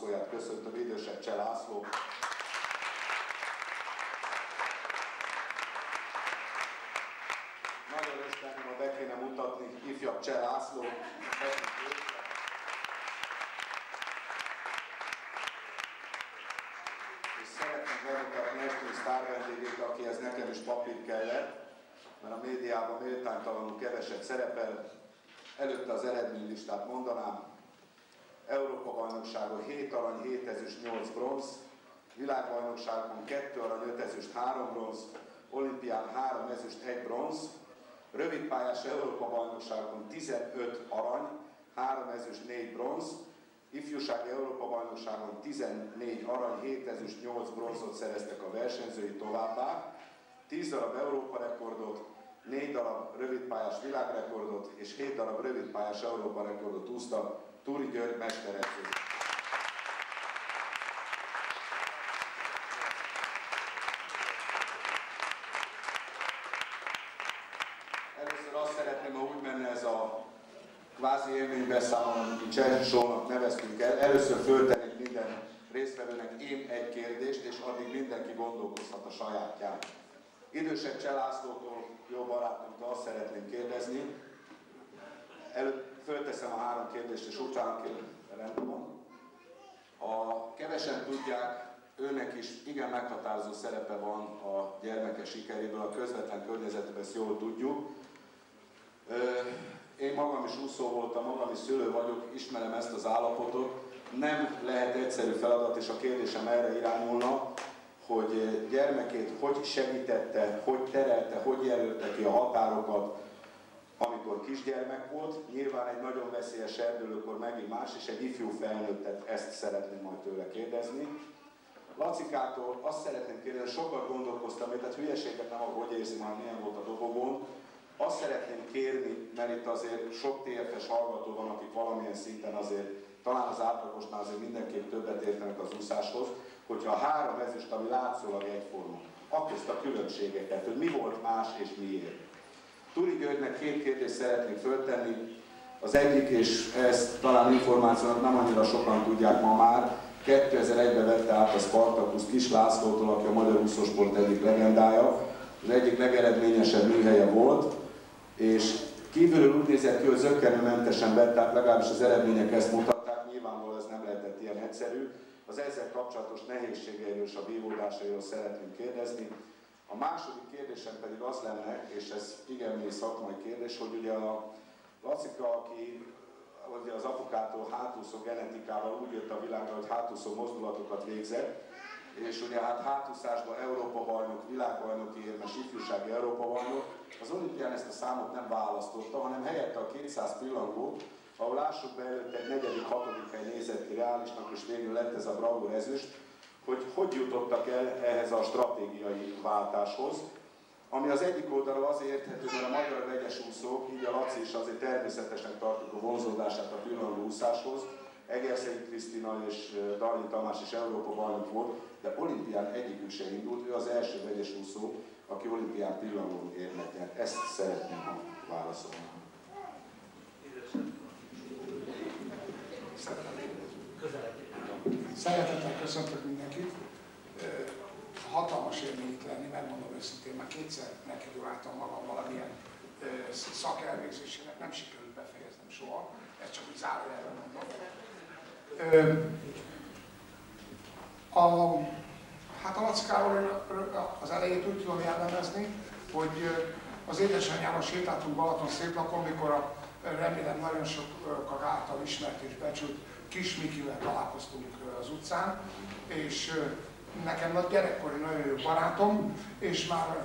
hátúszóját köszöntöm idősebb Cseh László. Nagyon ösztönöm, ha be kéne mutatni ifjabb Cseh László. És szeretném bemutatni estünk sztár vendégét, akihez nekem is papír kellett, mert a médiában méltánytalanul keveset szerepel. Előtte az eredménylistát mondanám. Európa bajnokságon 7 arany, 7 ezüst, 8 bronz, világbajnokságon 2 arany, 5 ezüst, 3 bronz, olimpián 3 ezüst, 1 bronz, rövidpályás Európa bajnokságon 15 arany, 3 ezüst, 4 bronz, ifjúsági Európa bajnokságon 14 arany, 7 ezüst, 8 bronzot szereztek a versenyzői továbbá, 10 darab Európa rekordot, 4 darab rövidpályás világrekordot és 7 darab rövidpályás Európa rekordot úsztak Túri György mesteredző. Először azt szeretném, ha úgy menne ez a kvázi élménybeszámoló, amit Cseh neveztünk el. Először föltennék minden résztvevőnek én egy kérdést, és addig mindenki gondolkozhat a sajátján. Idősebb Cselászlótól, jó barátunktól azt szeretném kérdezni. Előtt fölteszem a három kérdést, és utána kérdezem. A kevesen tudják, őnek is igen meghatározó szerepe van a gyermeke sikeréből, a közvetlen környezetben ezt jól tudjuk. Én magam is úszó voltam, magam is szülő vagyok, ismerem ezt az állapotot. Nem lehet egyszerű feladat, és a kérdésem erre irányulna, hogy gyermekét hogy segítette, hogy terelte, hogy jelölte ki a határokat, amikor kisgyermek volt. Nyilván egy nagyon veszélyes erdőlőkor megint más, és egy ifjú felnőttet ezt szeretném majd tőle kérdezni. Lacikától azt szeretném kérdezni, sokat gondolkoztam, tehát hülyeséget nem, hogy érzi már milyen volt a dobogón. Azt szeretném kérni, mert itt azért sok TFS hallgató van, akik valamilyen szinten azért, talán az átlagosnál azért mindenképp többet értenek az úszáshoz, hogyha a három ezüst, ami látszólag egyforma, akkor a különbségeket, hogy mi volt más és miért. Turi Györgynek két kérdést szeretnék föltenni. Az egyik, és ezt talán információnak nem annyira sokan tudják ma már, 2001-ben vette át a Spartacus Kis Lászlótól, aki a Magyar Úszósport egyik legendája, az egyik legeredményesebb műhelye volt, és kívülről úgy nézett ki, hogy zöggenőmentesen vette át, legalábbis az eredmények ezt mutatták, nyilvánvalóan ez nem lehetett ilyen egyszerű, az ezzel kapcsolatos nehézségeiről és a vívódásairól szeretném kérdezni. A második kérdésem pedig az lenne, és ez igen mély szakmai kérdés, hogy ugye a Lacika, aki ugye az apukától hátúszó genetikával úgy jött a világra, hogy hátúszó mozdulatokat végzett, és ugye hát hátúszásban Európa bajnok, világbajnoki érmes, ifjúsági Európa bajnok, az olimpián ezt a számot nem választotta, hanem helyette a 200 pillangót, ahol lássuk be előtt egy negyedik, hatodik hely nézett ki reálisnak, és végül lett ez a bravúr ezüst, hogy hogy jutottak el ehhez a stratégiai váltáshoz, ami az egyik oldalról azért érthető, mert a magyar vegyes úszók, így a Laci is azért természetesnek tartjuk a vonzódását a pillanatú úszáshoz, Egerszegi Krisztina és Darlin Tamás is Európa bajnok volt, de olimpián egyikük se indult, ő az első vegyes úszó, aki olimpián pillanatú érmet nyert. Ezt szeretném, ha válaszolni. Szeretettel köszöntök mindenkit. Hatalmas élmény itt lenni, megmondom őszintén, már kétszer megkeduláltam magam valamilyen szakelvégzésének, nem sikerült befejeznem soha, ezt csak úgy zárójelben mondom. A, hát a Lackáról az elejét úgy tudom jellemezni, hogy az édesanyjával sétáltunk Balaton szép napon, mikor a remélem nagyon sokak által ismert és becsült Kis Mikivel találkoztunk az utcán, és nekem nagy gyerekkori nagyon jó barátom, és már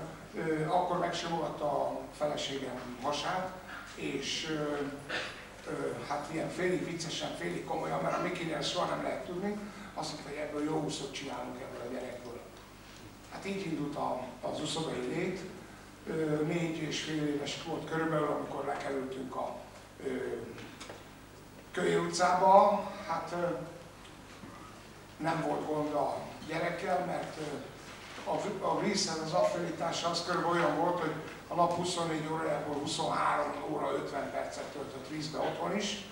akkor megsimogatta a feleségem hasát, és hát ilyen félig viccesen, félig komolyan, mert a Mikinél soha nem lehet tudni, azt mondta, hogy ebből jó úszót csinálunk ebből a gyerekből. Hát így indult az úszodai lét, négy és fél éves volt körülbelül, amikor lekerültünk a Kölyő utcába, hát nem volt gond a gyerekkel, mert a, a vízhez az affinitása az körülbelül olyan volt, hogy a nap 24 órájából 23 óra 50 percet töltött vízbe otthon is,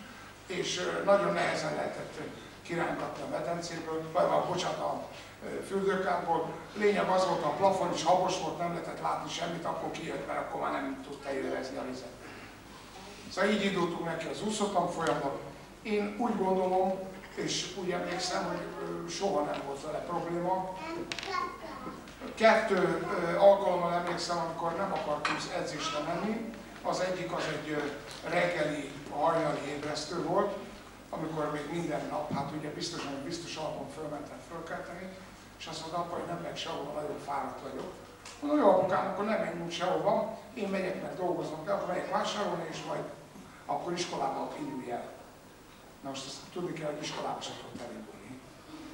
és nagyon nehezen lehetett kirángatni a medencéből, vagy a, bocsánat, a fürdőkámból. Lényeg az volt, a plafon is habos volt, nem lehetett látni semmit, akkor kijött, mert akkor már nem tudta élvezni a vizet. Szóval így indultunk neki az úszotan folyamat. Én úgy gondolom, és úgy emlékszem, hogy soha nem volt vele probléma. Kettő alkalommal emlékszem, amikor nem akartunk edzésre menni. Az egyik az egy reggeli, hajnali ébresztő volt, amikor még minden nap, hát ugye biztosan, hogy biztos alapon fölmentem fölkelteni, és azt mondta, apa, hogy nem megy sehova, nagyon fáradt vagyok. Mondom, jó apukám, akkor nem menjünk sehova, én megyek meg dolgoznom de akkor megyek vásárolni, és majd akkor iskolába indulj el. Na most azt tudni kell, hogy iskolába sem tudott elindulni.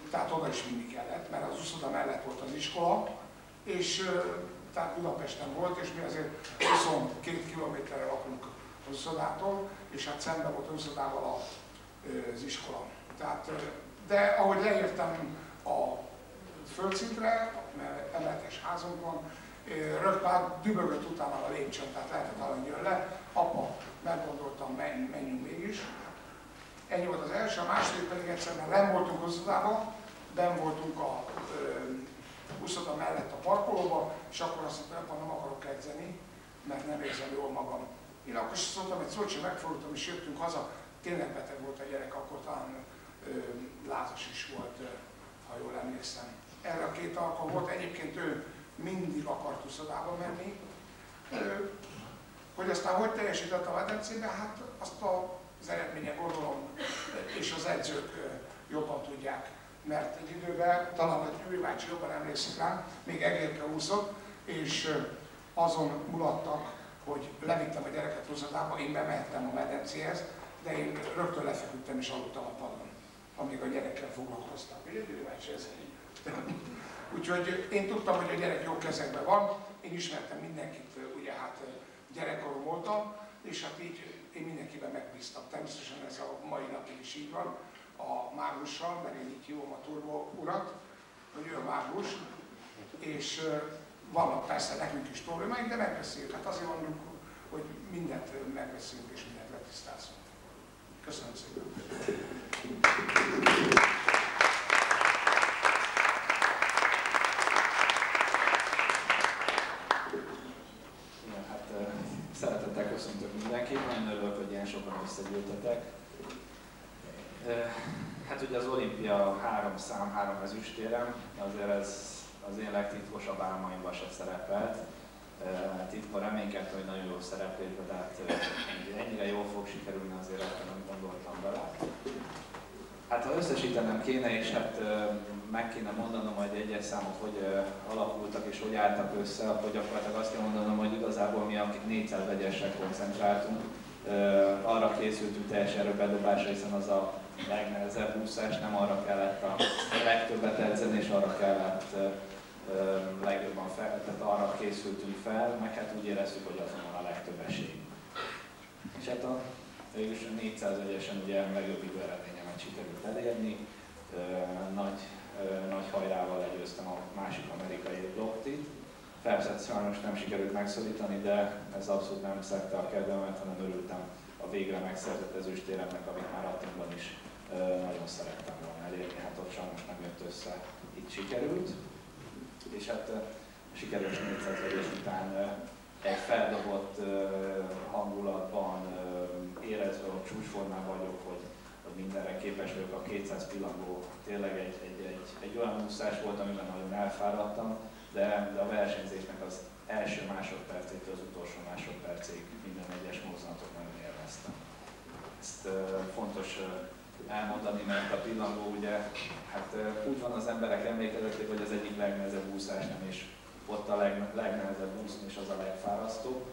Tehát oda is vinni kellett, mert az uszoda mellett volt az iskola, és tehát Budapesten volt, és mi azért 22 kilométerre lakunk az uszodától, és hát szemben volt az uszodával az iskola. Tehát, de ahogy leértem a földszintre, mert emeletes házunk van, rögtön dübögött utána a lépcsőn, tehát lehetett hallani, jön le. Apa, meggondoltam, menj, menjünk mégis. Ennyi volt az első, a második pedig egyszerűen nem voltunk hozzá, ben voltunk a úszoda mellett a parkolóba, és akkor azt mondtam, hogy nem akarok edzeni, mert nem érzem jól magam. Én akkor is szóltam, egy szót megfordultam, és jöttünk haza, tényleg beteg volt a gyerek, akkor talán ö, lázas is volt, ö, ha jól emlékszem. Erre a két alkalom volt, egyébként ő mindig akart úszodába menni. Ö, hogy aztán hogy teljesített a medencébe, hát azt az eredménye gondolom, és az edzők jobban tudják mert egy időben, talán a Gyuri bácsi jobban emlékszik rá, még egérke úszott, és azon mulattak, hogy levittem a gyereket hozadába, én bemehettem a medencéhez, de én rögtön lefeküdtem és aludtam a padon, amíg a gyerekkel foglalkoztam. Ugye Gyuri bácsi ez Úgyhogy én tudtam, hogy a gyerek jó kezekben van, én ismertem mindenkit, ugye hát gyerekkorom voltam, és hát így én mindenkiben megbíztam. Természetesen ez a mai napig is így van a mágussal, mert én így hívom a turbo urat, hogy ő a mágus, és vannak persze nekünk is problémáink, de megbeszéljük. Hát azért mondjuk, hogy mindent megbeszéljünk és mindent letisztázunk. Köszönöm szépen. Hát, szeretettel köszöntök mindenkit, nagyon örülök, hogy összegyűltetek. Hát ugye az olimpia három szám, három ezüstérem, azért ez az én legtitkosabb álmaimban se szerepelt. Titkon reménykedtem, hogy nagyon jó szereplésbe, de hát ennyire jól fog sikerülni azért nem gondoltam bele. Hát ha összesítenem kéne, és hát meg kéne mondanom, hogy egyes számok hogy alakultak és hogy álltak össze, akkor gyakorlatilag azt kell mondanom, hogy igazából mi, akik 400 vegyesre koncentráltunk, arra készültünk teljes erőbedobásra, hiszen az a legnehezebb úszás, nem arra kellett a legtöbbet edzeni, és arra kellett legjobban fel, tehát arra készültünk fel, meg hát úgy éreztük, hogy azon van a legtöbb esély. És hát a, végülis a 400 egyesen ugye legjobb időeredményemet sikerült elérni, nagy, nagy hajrával legyőztem a másik amerikai Loktit. Felszett sajnos nem sikerült megszorítani, de ez abszolút nem szerte a kedvemet, hanem örültem a végre megszerzett ezüstéremnek, amit már Attinban is nagyon szerettem volna elérni, hát ott sajnos nem jött össze, itt sikerült. És hát sikeres 400 verés után egy feldobott hangulatban, érezve, hogy csúcsformában vagyok, hogy, hogy mindenre képes vagyok, a 200 pillangó tényleg egy, egy, egy, egy olyan úszás volt, amiben nagyon elfáradtam, de, de a versenyzésnek az első másodpercétől az utolsó másodpercig minden egyes mozdulatot nagyon élveztem. Ezt uh, fontos uh, elmondani, mert a pillangó ugye, hát úgy van az emberek emlékezetében, hogy az egyik legnehezebb úszás nem is ott a leg, legnehezebb úszni, és az a legfárasztóbb.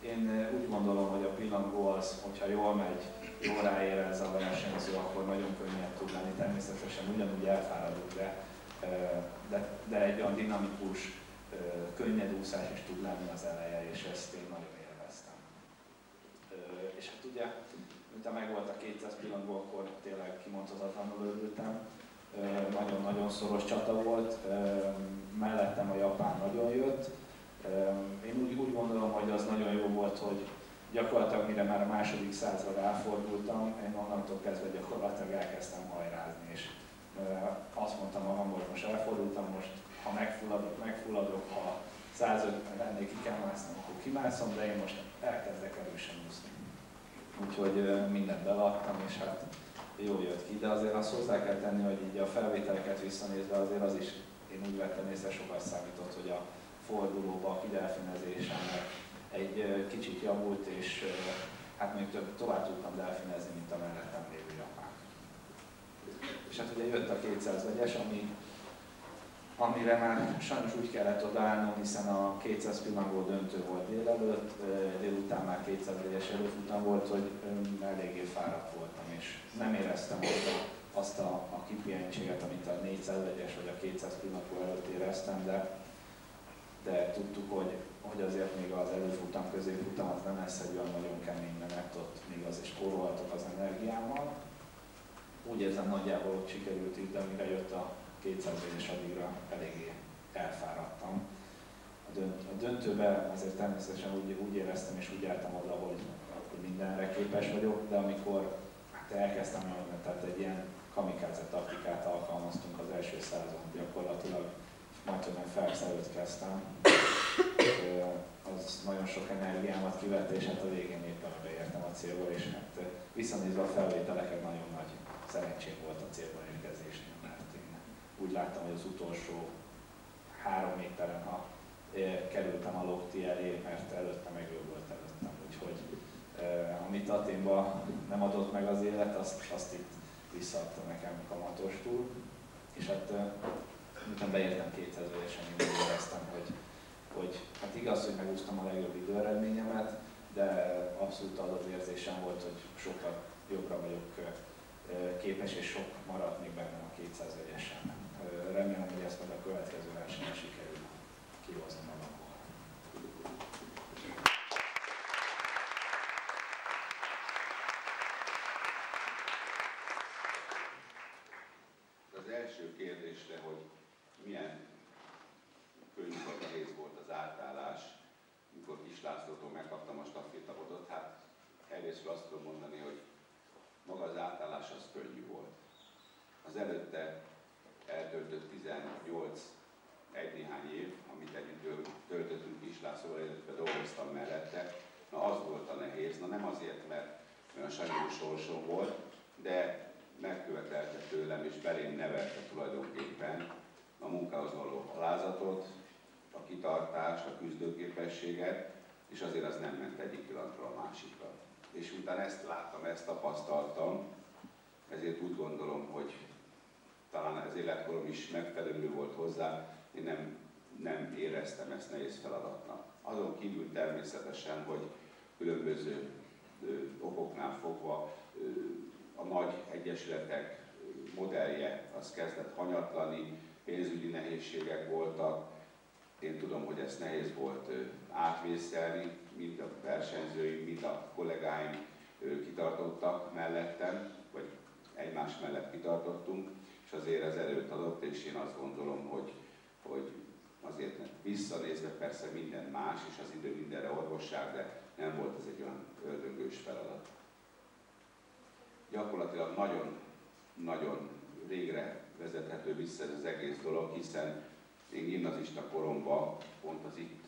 Én úgy gondolom, hogy a pillangó az, hogyha jól megy, jól ráérez a versenyző, akkor nagyon könnyebb tud lenni. Természetesen ugyanúgy elfáradunk, de, de, de egy olyan dinamikus, könnyed úszás is tud lenni az eleje, és ezt én nagyon élveztem. És hát ugye miután meg volt a 200 pillangó, akkor tényleg kimondhatatlanul örültem. nagyon-nagyon szoros csata volt, mellettem a japán nagyon jött. Én úgy, úgy gondolom, hogy az nagyon jó volt, hogy gyakorlatilag mire már a második százra ráfordultam, én onnantól kezdve gyakorlatilag elkezdtem hajrázni, és azt mondtam magamból, hogy most elfordultam, most ha megfulladok, megfulladok, ha 150 lennék ki kell mászni, akkor kimászom, de én most elkezdek erősen úszni. Úgyhogy mindent belattam, és hát jó jött ki, de azért azt hozzá kell tenni, hogy így a felvételeket visszanézve azért az is, én úgy vettem észre, sokat számított, hogy a fordulóba, a kidelfinezésemnek egy kicsit javult, és hát még több, tovább tudtam delfinezni, mint a mellettem lévő. És hát ugye jött a 200 vegyes, ami amire már sajnos úgy kellett odaállnom, hiszen a 200 pillangó döntő volt délelőtt, délután már 200 vegyes előfutam volt, hogy eléggé fáradt voltam, és nem éreztem azt azt a, a kipihentséget, amit a 400 vegyes vagy a 200 pillangó előtt éreztem, de, de tudtuk, hogy, hogy azért még az előfutam, középfutam az nem lesz egy olyan nagyon kemény menet, ott még az is spórolhatok az energiámmal. Úgy érzem nagyjából, hogy sikerült itt, de mire jött a 200 éves addigra eléggé elfáradtam. A, dönt, a döntőben azért természetesen úgy, úgy éreztem és úgy álltam oda, hogy, hogy mindenre képes vagyok, de amikor hát elkezdtem nyomni, tehát egy ilyen kamikáze taktikát alkalmaztunk az első százon gyakorlatilag, majd hogy felszerült kezdtem, az nagyon sok energiámat kivett, és hát a végén éppen beértem a célba, és hát visszanézve a felvételeket nagyon nagy szerencsém volt a célba érkezésnél úgy láttam, hogy az utolsó három méteren, ha kerültem a Lokti elé, mert előtte meg ő volt előttem. Úgyhogy amit Aténban nem adott meg az élet, azt, azt itt visszaadta nekem kamatostul. És hát miután beértem 200 évesen, én éreztem, hogy, hogy hát igaz, hogy megúsztam a legjobb időeredményemet, de abszolút az az érzésem volt, hogy sokkal jobbra vagyok képes, és sok maradt még bennem a 200 évesen remélem, hogy ezt a következő versenyen sikerül kihozni magamból. Az első kérdésre, hogy milyen könnyű vagy nehéz volt az átállás, mikor Kis Lászlótól megkaptam a stafétabotot, hát egyrészt azt tudom mondani, hogy maga az átállás az könnyű volt. Az előtte eltöltött 18 egy néhány év, amit együtt töltöttünk Kislászóval, illetve dolgoztam mellette, na az volt a nehéz, na nem azért, mert olyan sanyarú sorsom volt, de megkövetelte tőlem, és belém nevelte tulajdonképpen a munkához való alázatot, a kitartást, a küzdőképességet, és azért az nem ment egyik pillanatról a másikra. És utána ezt láttam, ezt tapasztaltam, ezért úgy gondolom, hogy talán az életkorom is megfelelő volt hozzá, én nem, nem éreztem ezt nehéz feladatnak. Azon kívül természetesen, hogy különböző ö, okoknál fogva ö, a nagy egyesületek modellje az kezdett hanyatlani, pénzügyi nehézségek voltak, én tudom, hogy ezt nehéz volt átvészelni, mind a versenyzőim, mind a kollégáim kitartottak mellettem, vagy egymás mellett kitartottunk, azért ez előtt adott, és én azt gondolom, hogy, hogy azért visszanézve persze minden más, és az idő mindenre orvosság, de nem volt ez egy olyan ördögős feladat. Gyakorlatilag nagyon, nagyon régre vezethető vissza ez az egész dolog, hiszen én gimnazista koromban pont az itt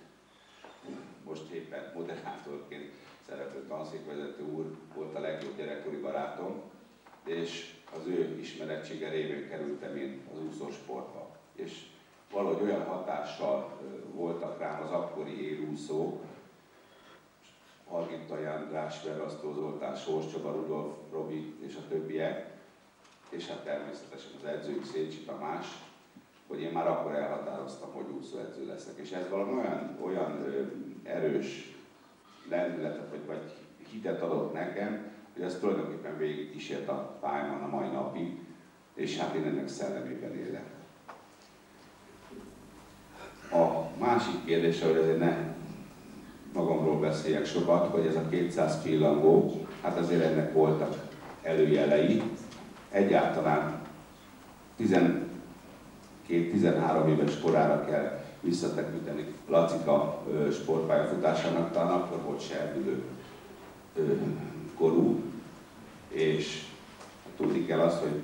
most éppen moderátorként szereplő tanszékvezető úr volt a legjobb gyerekkori barátom, és az ő ismerettsége révén kerültem én az úszósportba. És valahogy olyan hatással voltak rám az akkori élúszók, Hargita Jándrás, Verasztó Zoltán, Sors Csaba, Rudolf, Robi és a többiek, és hát természetesen az edzők Szécsi Tamás, hogy én már akkor elhatároztam, hogy úszóedző leszek. És ez valami olyan, olyan erős lendületet, vagy, vagy hitet adott nekem, hogy ez tulajdonképpen végig kísért a pályán a mai napig, és hát én ennek szellemében élek. A másik kérdés, hogy azért ne magamról beszéljek sokat, hogy ez a 200 pillangó, hát azért ennek voltak előjelei. Egyáltalán 12-13 éves korára kell visszatekinteni Lacika sportpályafutásának, talán akkor volt serdülő korú, és tudni kell azt, hogy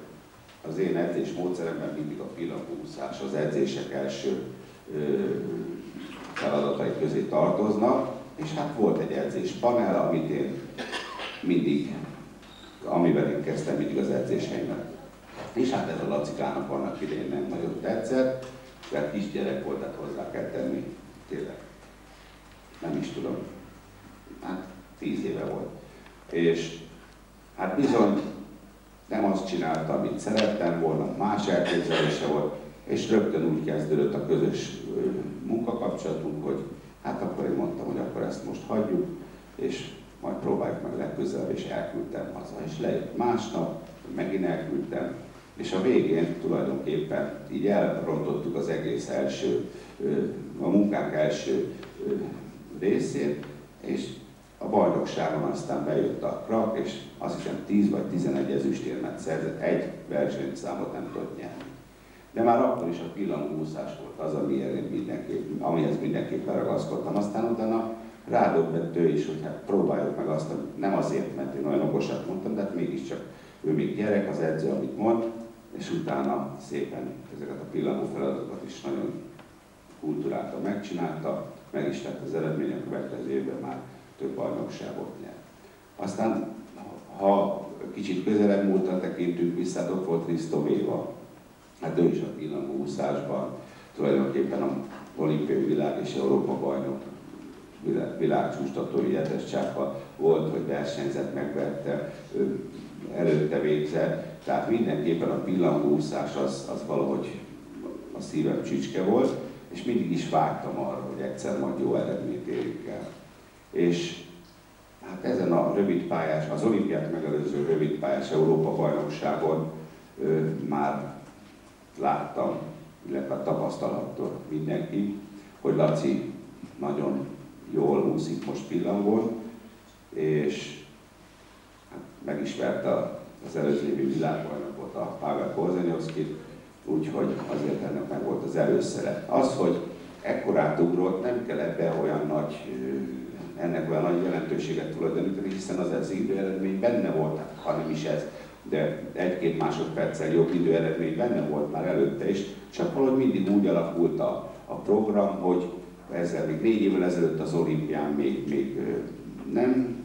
az én edzés módszeremben mindig a pillangóúszás az edzések első feladatai közé tartoznak, és hát volt egy edzés panel, amit én mindig, amivel én kezdtem mindig az edzéseimet. És hát ez a Lacikának vannak idején nem nagyon tetszett, mert kisgyerek volt, tehát hozzá kell tenni, tényleg. Nem is tudom. Hát tíz éve volt. És hát bizony nem azt csinálta, amit szerettem volna, más elképzelése volt, és rögtön úgy kezdődött a közös munkakapcsolatunk, hogy hát akkor én mondtam, hogy akkor ezt most hagyjuk, és majd próbáljuk meg legközelebb, és elküldtem haza. És lejött másnap, megint elküldtem, és a végén tulajdonképpen így elrontottuk az egész első, a munkánk első részét, és a bajnokságon aztán bejött a krak, és azt hiszem 10 vagy 11 ezüstérmet szerzett, egy versenyszámot nem tudott nyerni. De már akkor is a pillangóúszás volt az, ami mindenképp, amihez mindenképpen ragaszkodtam. Aztán utána rádöbbent ő is, hogy hát próbáljuk meg azt, nem azért, mert én olyan okosat mondtam, de hát mégiscsak ő még gyerek, az edző, amit mond, és utána szépen ezeket a pillangó feladatokat is nagyon kultúráltan megcsinálta, meg is tett az eredmény, a következő évben már több bajnokságot nyert. Aztán, ha kicsit közelebb múltra tekintünk vissza, hát ott volt Risto Véva. Hát ő is a pillangó úszásban tulajdonképpen a olimpiai világ és Európa bajnok világcsústatói Csápa volt, hogy versenyzett, megvette, előtte végzett, tehát mindenképpen a pillangóúszás az, az valahogy a szívem csücske volt, és mindig is vágtam arra, hogy egyszer majd jó eredményt érjük el. És hát ezen a rövid pályás, az olimpiát megelőző rövid pályás Európa bajnokságon ö, már láttam, illetve tapasztalattól mindenki, hogy Laci nagyon jól úszik most pillangón, és megismerte az előző évi világbajnokot, a Pavel Korzenyovszkit, úgyhogy azért ennek meg volt az előszere. Az, hogy ekkorát ugrott, nem kell ebbe olyan nagy, ennek olyan nagy jelentőséget tulajdonítani, hiszen az az időeredmény benne volt, hát, ha nem is ez, de egy-két másodperccel jobb időeredmény benne volt már előtte is, csak valahogy mindig úgy alakult a, a program, hogy ezzel még négy évvel ezelőtt az olimpián még, még nem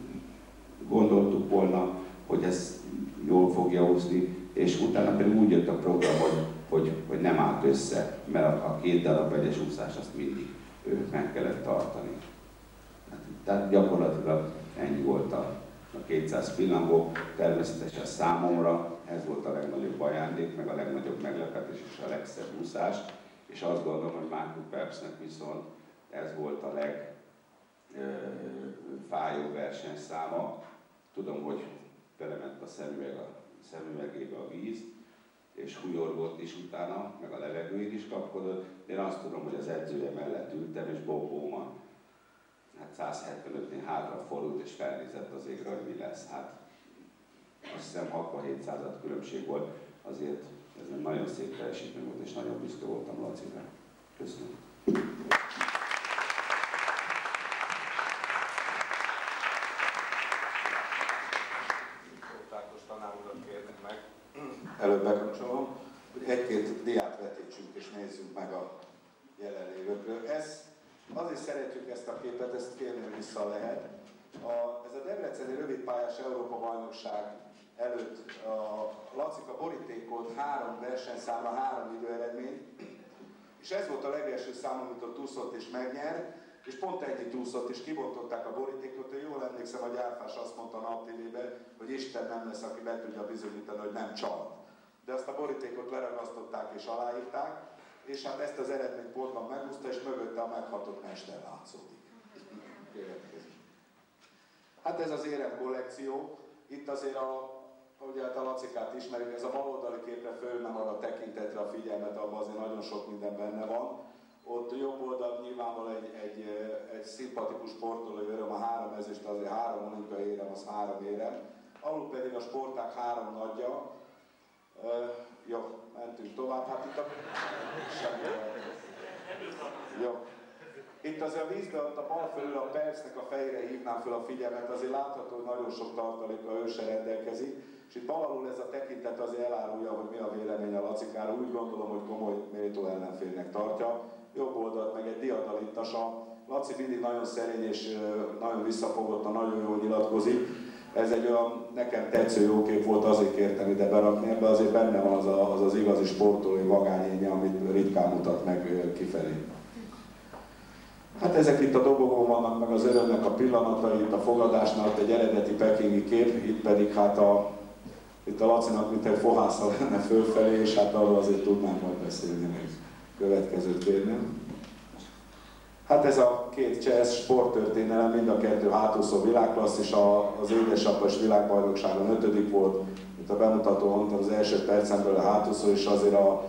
gondoltuk volna, hogy ez jól fogja hozni, és utána pedig úgy jött a program, hogy, hogy, hogy nem állt össze, mert a, a két darab vegyes úszás azt mindig ő, meg kellett tartani. Hát, tehát gyakorlatilag ennyi volt a, a 200 pillangó, természetesen számomra ez volt a legnagyobb ajándék, meg a legnagyobb meglepetés és a legszebb úszás, és azt gondolom, hogy Márkuk Pepsnek viszont ez volt a legfájó versenyszáma. Tudom, hogy belement a szemüveg a szemüvegébe a víz, és hújorgott is utána, meg a levegőjét is kapkodott. Én azt tudom, hogy az edzője mellett ültem, és Bob Bowman hát 175-nél hátra fordult, és felnézett az égre, hogy mi lesz. Hát azt hiszem 67 század különbség volt, azért ez egy nagyon szép teljesítmény volt, és nagyon büszke voltam Lacira. Köszönöm. előbb bekapcsolom, hogy egy-két diát vetítsünk és nézzük meg a jelenlévőkről. Ez, azért szeretjük ezt a képet, ezt kérni vissza lehet. A, ez a Debreceni rövidpályás Európa bajnokság előtt a Lacika borítékolt három versenyszámra, három időeredmény, és ez volt a legelső szám, amit ott úszott és megnyer, és pont egyik úszott, és kibontották a borítékot, hogy jól emlékszem, hogy Árfás azt mondta a nap hogy Isten nem lesz, aki be tudja bizonyítani, hogy nem csalt de azt a borítékot leragasztották és aláírták, és hát ezt az eredményt Portman megúszta, és mögötte a meghatott mester látszódik. Hát ez az érem kollekció. Itt azért a, ugye hát a Lacikát ismerjük, ez a baloldali képre föl nem arra tekintetre a figyelmet, abban azért nagyon sok minden benne van. Ott jobb oldal nyilvánvalóan egy, egy, egy szimpatikus sportoló öröm, a három ezüst, azért három olimpiai érem, az három érem. Alul pedig a sporták három nagyja, Uh, jó, mentünk tovább. Hát itt a... Semmi Jó. Itt azért a vízben, ott a bal fölül a percnek a fejére hívnám fel a figyelmet, azért látható, hogy nagyon sok tartaléka ő se rendelkezik, és itt valahol ez a tekintet azért elárulja, hogy mi a vélemény a Lacikára. Úgy gondolom, hogy komoly méltó ellenfélnek tartja. Jobb oldalt meg egy diadalittas. A Laci mindig nagyon szerény és nagyon visszafogottan, nagyon jól nyilatkozik. Ez egy olyan nekem tetsző jó kép volt, azért kértem ide berakni, ebbe azért benne van az a, az, az igazi sportolói vagányénye, amit ritkán mutat meg kifelé. Hát ezek itt a dobogón vannak, meg az örömnek a pillanatai, itt a fogadásnál, egy eredeti pekingi kép, itt pedig hát a, itt a Lacinak, mint egy fohásza lenne fölfelé, és hát arról azért tudnánk majd beszélni még következőt kérném. Hát ez a két cseh sporttörténelem, mind a kettő hátúszó világklassz, és az édesapa és világbajnokságon ötödik volt. Itt a bemutató mondtam, az első percemből a hátúszó, és azért a,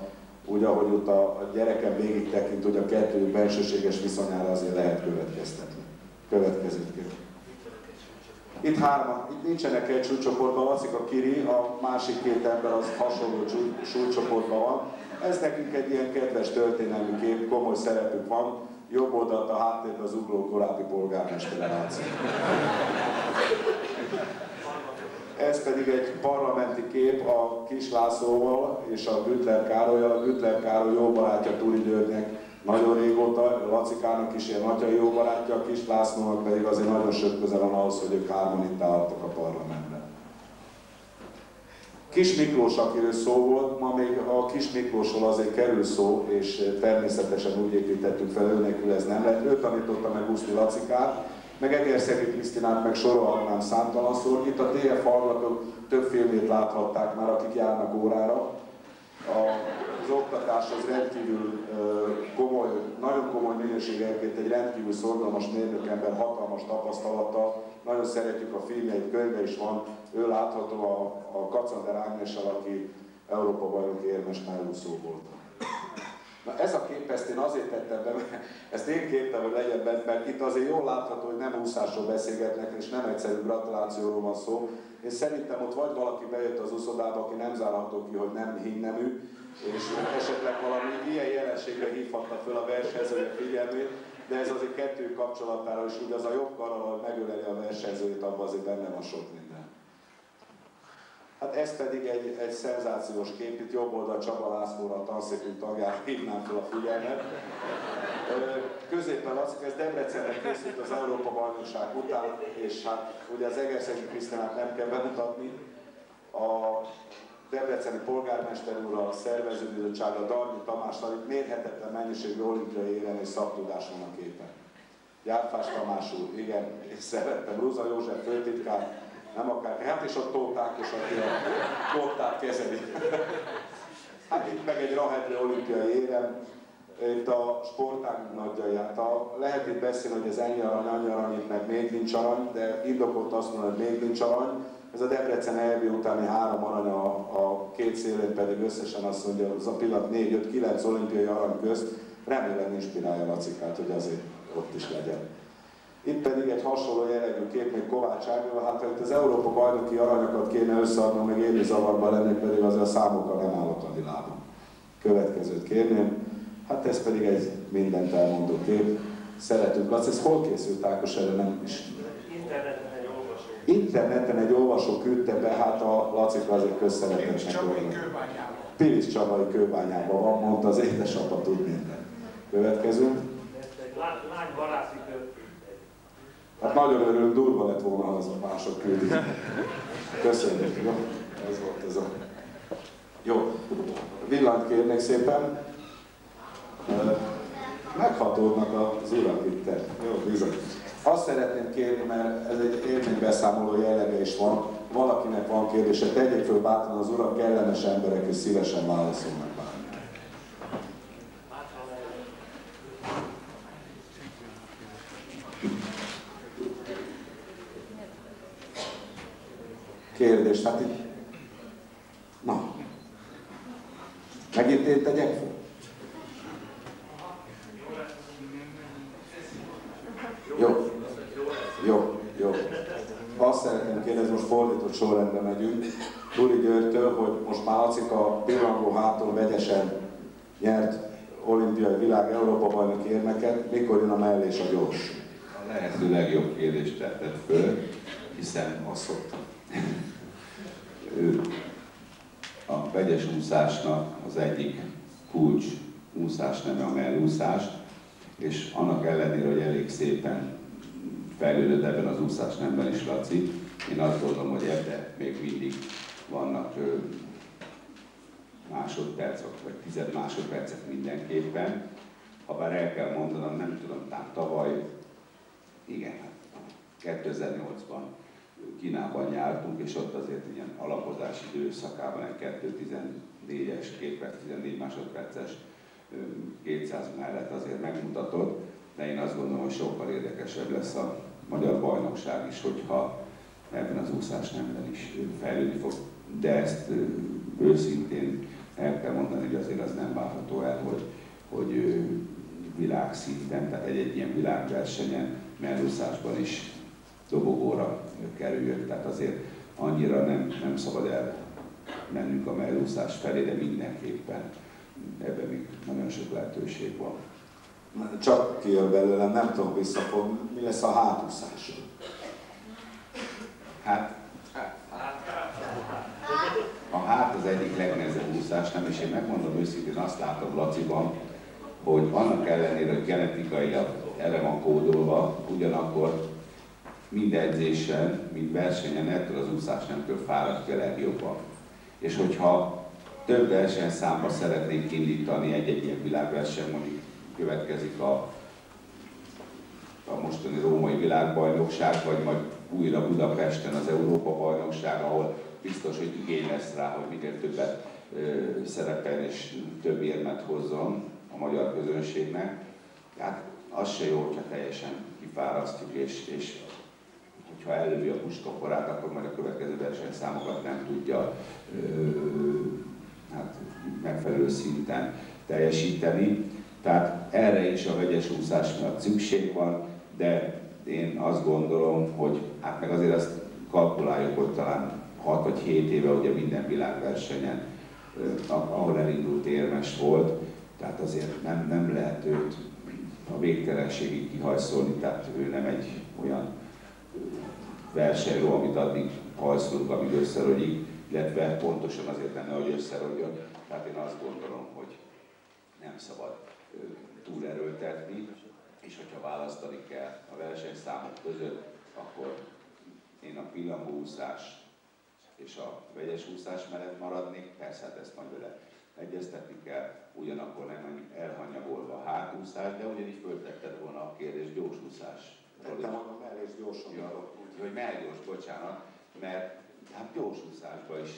úgy, ahogy ott a, a gyerekem végig tekint, hogy a kettő bensőséges viszonyára azért lehet következtetni. Következőt kérem. Itt hárman, itt nincsenek egy súlycsoportban, a Kiri, a másik két ember az hasonló súlycsoportban van. Ez nekünk egy ilyen kedves történelmi kép, komoly szerepük van. Jobb oldalt a háttérben az ugló korábbi polgármestere látszik. Ez pedig egy parlamenti kép a Kis Lászlóval és a Gütler. A Gütler Károly jó barátja Turi Györgynek nagyon régóta, Lacikának is ilyen atyai jó barátja, Kis Lászlónak pedig azért nagyon sok közel van ahhoz, hogy ők hárman itt álltak a parlamentben. Kis Miklós, akiről szó volt, ma még a Kis Miklósról azért kerül szó, és természetesen úgy építettük fel, ő nélkül ez nem lett. Ő tanította meg Uszti Lacikát, meg Egerszegi Krisztinát, meg sorolhatnám számtalanszor. Itt a TF hallgatók több filmét láthatták már, akik járnak órára. Az oktatás az rendkívül komoly, nagyon komoly minőségeket, egy rendkívül szorgalmas mérnökember, hatalmas tapasztalata. Nagyon szeretjük a filmjeit, könyve is van. Ő látható a, a Kacander Ágnessel, aki Európa bajnok érmes mellúszó volt. Na ez a kép, ezt én azért tettem be, mert ezt én kértem, hogy legyen bent, mert itt azért jól látható, hogy nem úszásról beszélgetnek, és nem egyszerű gratulációról van szó. Én szerintem ott vagy valaki bejött az úszodába, aki nem zárható ki, hogy nem hinnemű, és esetleg valami ilyen jelenségre hívhatta föl a versenyzője figyelmét, de ez azért kettő kapcsolatára is, az a jobb karral, megöleli a versenyzőjét, abban azért benne van sok minden. Hát ez pedig egy, egy szenzációs kép, itt jobb oldal Csaba Lászlóra, a tanszékünk tagjára hívnám fel a figyelmet. Középen Laci, ez Debrecenre készült az Európa bajnokság után, és hát ugye az Egerszegi Krisztinát nem kell bemutatni. A Debreceni polgármester úr, a szervezőbizottság, a Darnyi Tamással, itt mérhetetlen mennyiségű olimpiai érem és szaktudás van a képen. Gyárfás Tamás úr, igen, és szerettem, Ruza József főtitkár, nem akár, hát és a tóták, és aki a tótát kezeli. Hát itt meg egy Rahedli olimpiai érem, itt a sportág nagyjai. Hát a, lehet itt beszélni, hogy ez ennyi arany, annyi arany, itt meg még nincs arany, de indokolt azt mondani, hogy még nincs arany. Ez a Debrecen elvi utáni három arany, a, két szélén pedig összesen azt mondja, az a pillanat 4-5-9 olimpiai arany közt. Remélem inspirálja Lacikát, hogy azért ott is legyen. Itt pedig egy hasonló jellegű kép, még Kovács Ágnyol, hát itt az Európa bajnoki aranyokat kéne összeadnom, meg is zavarban lennék, pedig azért a számokkal nem állok a világon. Következőt kérném, hát ez pedig egy mindent elmondó kép. Szeretünk, Laci, ez hol készült Ákos erre nem is? Interneten egy olvasó. Küldte be, hát a Lacika azért közszeretésnek Pilis Csabai kőbányában. Pilis Csabai kőbányában van, mondta az édesapa tud minden. Következünk. Lány, barátsi Hát nagyon örülünk, durva lett volna, ha az a mások küldik. Köszönjük, jó? Ez volt ez a... Jó, villanyt kérnék szépen. Meghatódnak az urak itt. Jó, bizony. Azt szeretném kérni, mert ez egy élménybeszámoló jellege is van. Valakinek van kérdése, tegyék föl bátran az urak, kellemes emberek, és szívesen válaszolnak bármi. kérdést. Hát itt... Na. Megint én tegyek fel? Jó. Jó. Azt szeretném kérdezni, most fordított sorrendben megyünk. Turi Györgytől, hogy most már Lacika pillangó hátul vegyesen nyert olimpiai világ Európa bajnok érmeket, mikor jön a mellé és a gyors? A lehető legjobb kérdést tetted föl, hiszen azt szoktam. a vegyes úszásnak az egyik kulcs úszás nem a mellúszás, és annak ellenére, hogy elég szépen fejlődött ebben az úszás nemben is Laci, én azt gondolom, hogy ebben még mindig vannak másodpercek, vagy tized másodpercek mindenképpen. Ha bár el kell mondanom, nem tudom, talán tavaly, igen, 2008-ban hát Kínában jártunk, és ott azért ilyen alapozási időszakában egy 2.14-es, 2 perc, 14 másodperces 200 mellett azért megmutatott, de én azt gondolom, hogy sokkal érdekesebb lesz a magyar bajnokság is, hogyha ebben az úszás nemben is fejlődni fog. De ezt őszintén el kell mondani, hogy azért az nem várható el, hogy, hogy világszinten, tehát egy-egy ilyen világversenyen, mellúszásban is dobogóra kerüljön. Tehát azért annyira nem, nem szabad el mennünk a mellúszás felé, de mindenképpen ebben még nagyon sok lehetőség van. Csak kijön belőle, nem tudom visszafogni, mi lesz a hátúszás? Hát, a hát az egyik legnehezebb úszás, nem, és én megmondom őszintén, azt látom Laciban, hogy annak ellenére, hogy genetikailag ele van kódolva, ugyanakkor mind edzésen, mind versenyen ettől az úszás nemtől fáradt a legjobban. És hogyha több versenyszámba szeretnénk indítani egy-egy ilyen világverseny, mondjuk következik a, a mostani római világbajnokság, vagy majd újra Budapesten az Európa bajnokság, ahol biztos, hogy igény lesz rá, hogy minél többet ö, szerepel és több érmet hozzon a magyar közönségnek. Tehát az se jó, hogyha teljesen kifárasztjuk, és, és hogyha elővi a puskaporát, akkor majd a következő versenyszámokat nem tudja ö, hát, megfelelő szinten teljesíteni. Tehát erre is a vegyes úszás miatt szükség van, de én azt gondolom, hogy hát meg azért azt kalkuláljuk, hogy talán 6 vagy 7 éve ugye minden világversenyen, ahol elindult érmes volt, tehát azért nem, nem lehet őt a végtelenségig kihajszolni, tehát ő nem egy olyan versenyről, amit addig hajszolunk, amíg összerogyik, illetve pontosan azért lenne, hogy összerodjon. Tehát én azt gondolom, hogy nem szabad túlerőltetni, és hogyha választani kell a versenyszámok között, akkor én a pillangóúszás és a vegyes úszás mellett maradnék, persze hát ezt majd vele egyeztetni kell, ugyanakkor nem elhanyagolva a hátúszás, de ugyanígy föltetted volna a kérdés gyorsúszás. Tettem volna mellés gyorsan. Ja, hogy mellgyors, bocsánat, mert hát gyorsúszásban is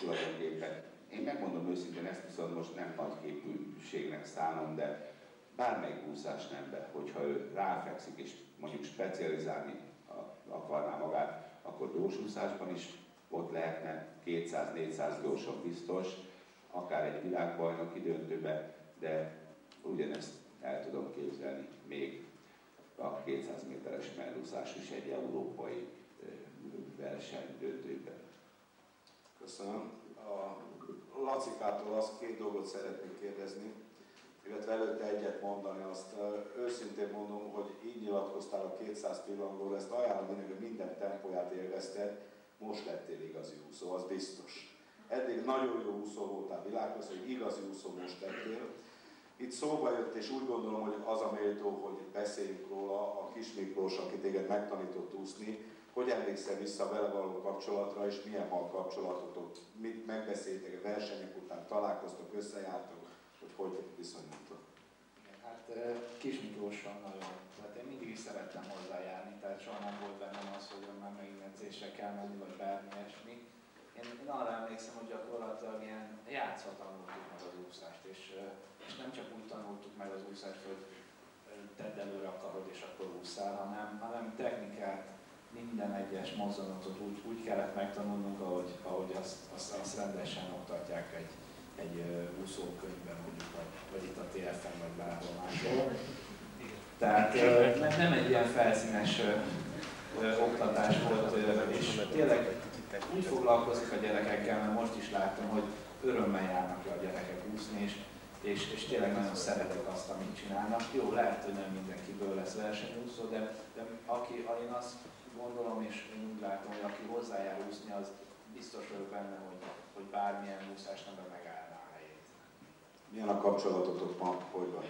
tulajdonképpen én megmondom őszintén, ezt viszont most nem nagy képűségnek szánom, de bármelyik úszás nembe, hogyha ő ráfekszik és mondjuk specializálni akarná magát, akkor gyorsúszásban is ott lehetne 200-400 gyorsan biztos, akár egy világbajnoki döntőbe, de ugyanezt el tudom képzelni még a 200 méteres mellúszás is egy európai verseny döntőben. Köszönöm. A Lacikától azt két dolgot szeretnék kérdezni, illetve előtte egyet mondani, azt őszintén mondom, hogy így nyilatkoztál a 200 pillangóra, ezt ajánlom hogy minden tempóját élvezted, most lettél igazi úszó, az biztos. Eddig nagyon jó úszó voltál világhoz, hogy igazi úszó most lettél. Itt szóba jött, és úgy gondolom, hogy az a méltó, hogy beszéljünk róla, a kis Miklós, aki téged megtanított úszni, hogy emlékszel vissza vele való kapcsolatra, és milyen van kapcsolatotok, mit megbeszéltek a versenyek után, találkoztok, összejártok, hogy hogy viszonyultok? Hát Kis Miklóssal nagyon. Tehát én mindig is szerettem hozzájárni, tehát soha nem volt bennem az, hogy már megint edzésre kell menni, vagy bármi ilyesmi. Én, én arra emlékszem, hogy gyakorlatilag ilyen játszva tanultuk meg az úszást, és, és nem csak úgy tanultuk meg az úszást, hogy tedd előre a karod és akkor úszál, hanem, hanem technikát, minden egyes mozdulatot úgy, úgy kellett megtanulnunk, ahogy, ahogy azt, azt, azt rendesen oktatják egy, egy úszókönyvben, mondjuk, vagy, vagy itt a TFM, vagy bárhol máshol. Tehát nem, egy ilyen felszínes oktatás volt, és tényleg úgy foglalkozik a gyerekekkel, mert most is látom, hogy örömmel járnak le a gyerekek úszni, és, és, és tényleg nagyon szeretik azt, amit csinálnak. Jó, lehet, hogy nem mindenkiből lesz versenyúszó, de, de aki, én azt gondolom, és én úgy látom, hogy aki hozzájár úszni, az biztos vagyok benne, hogy, hogy bármilyen úszás nem megállná a helyét. Milyen a kapcsolatotok ma, hogy van?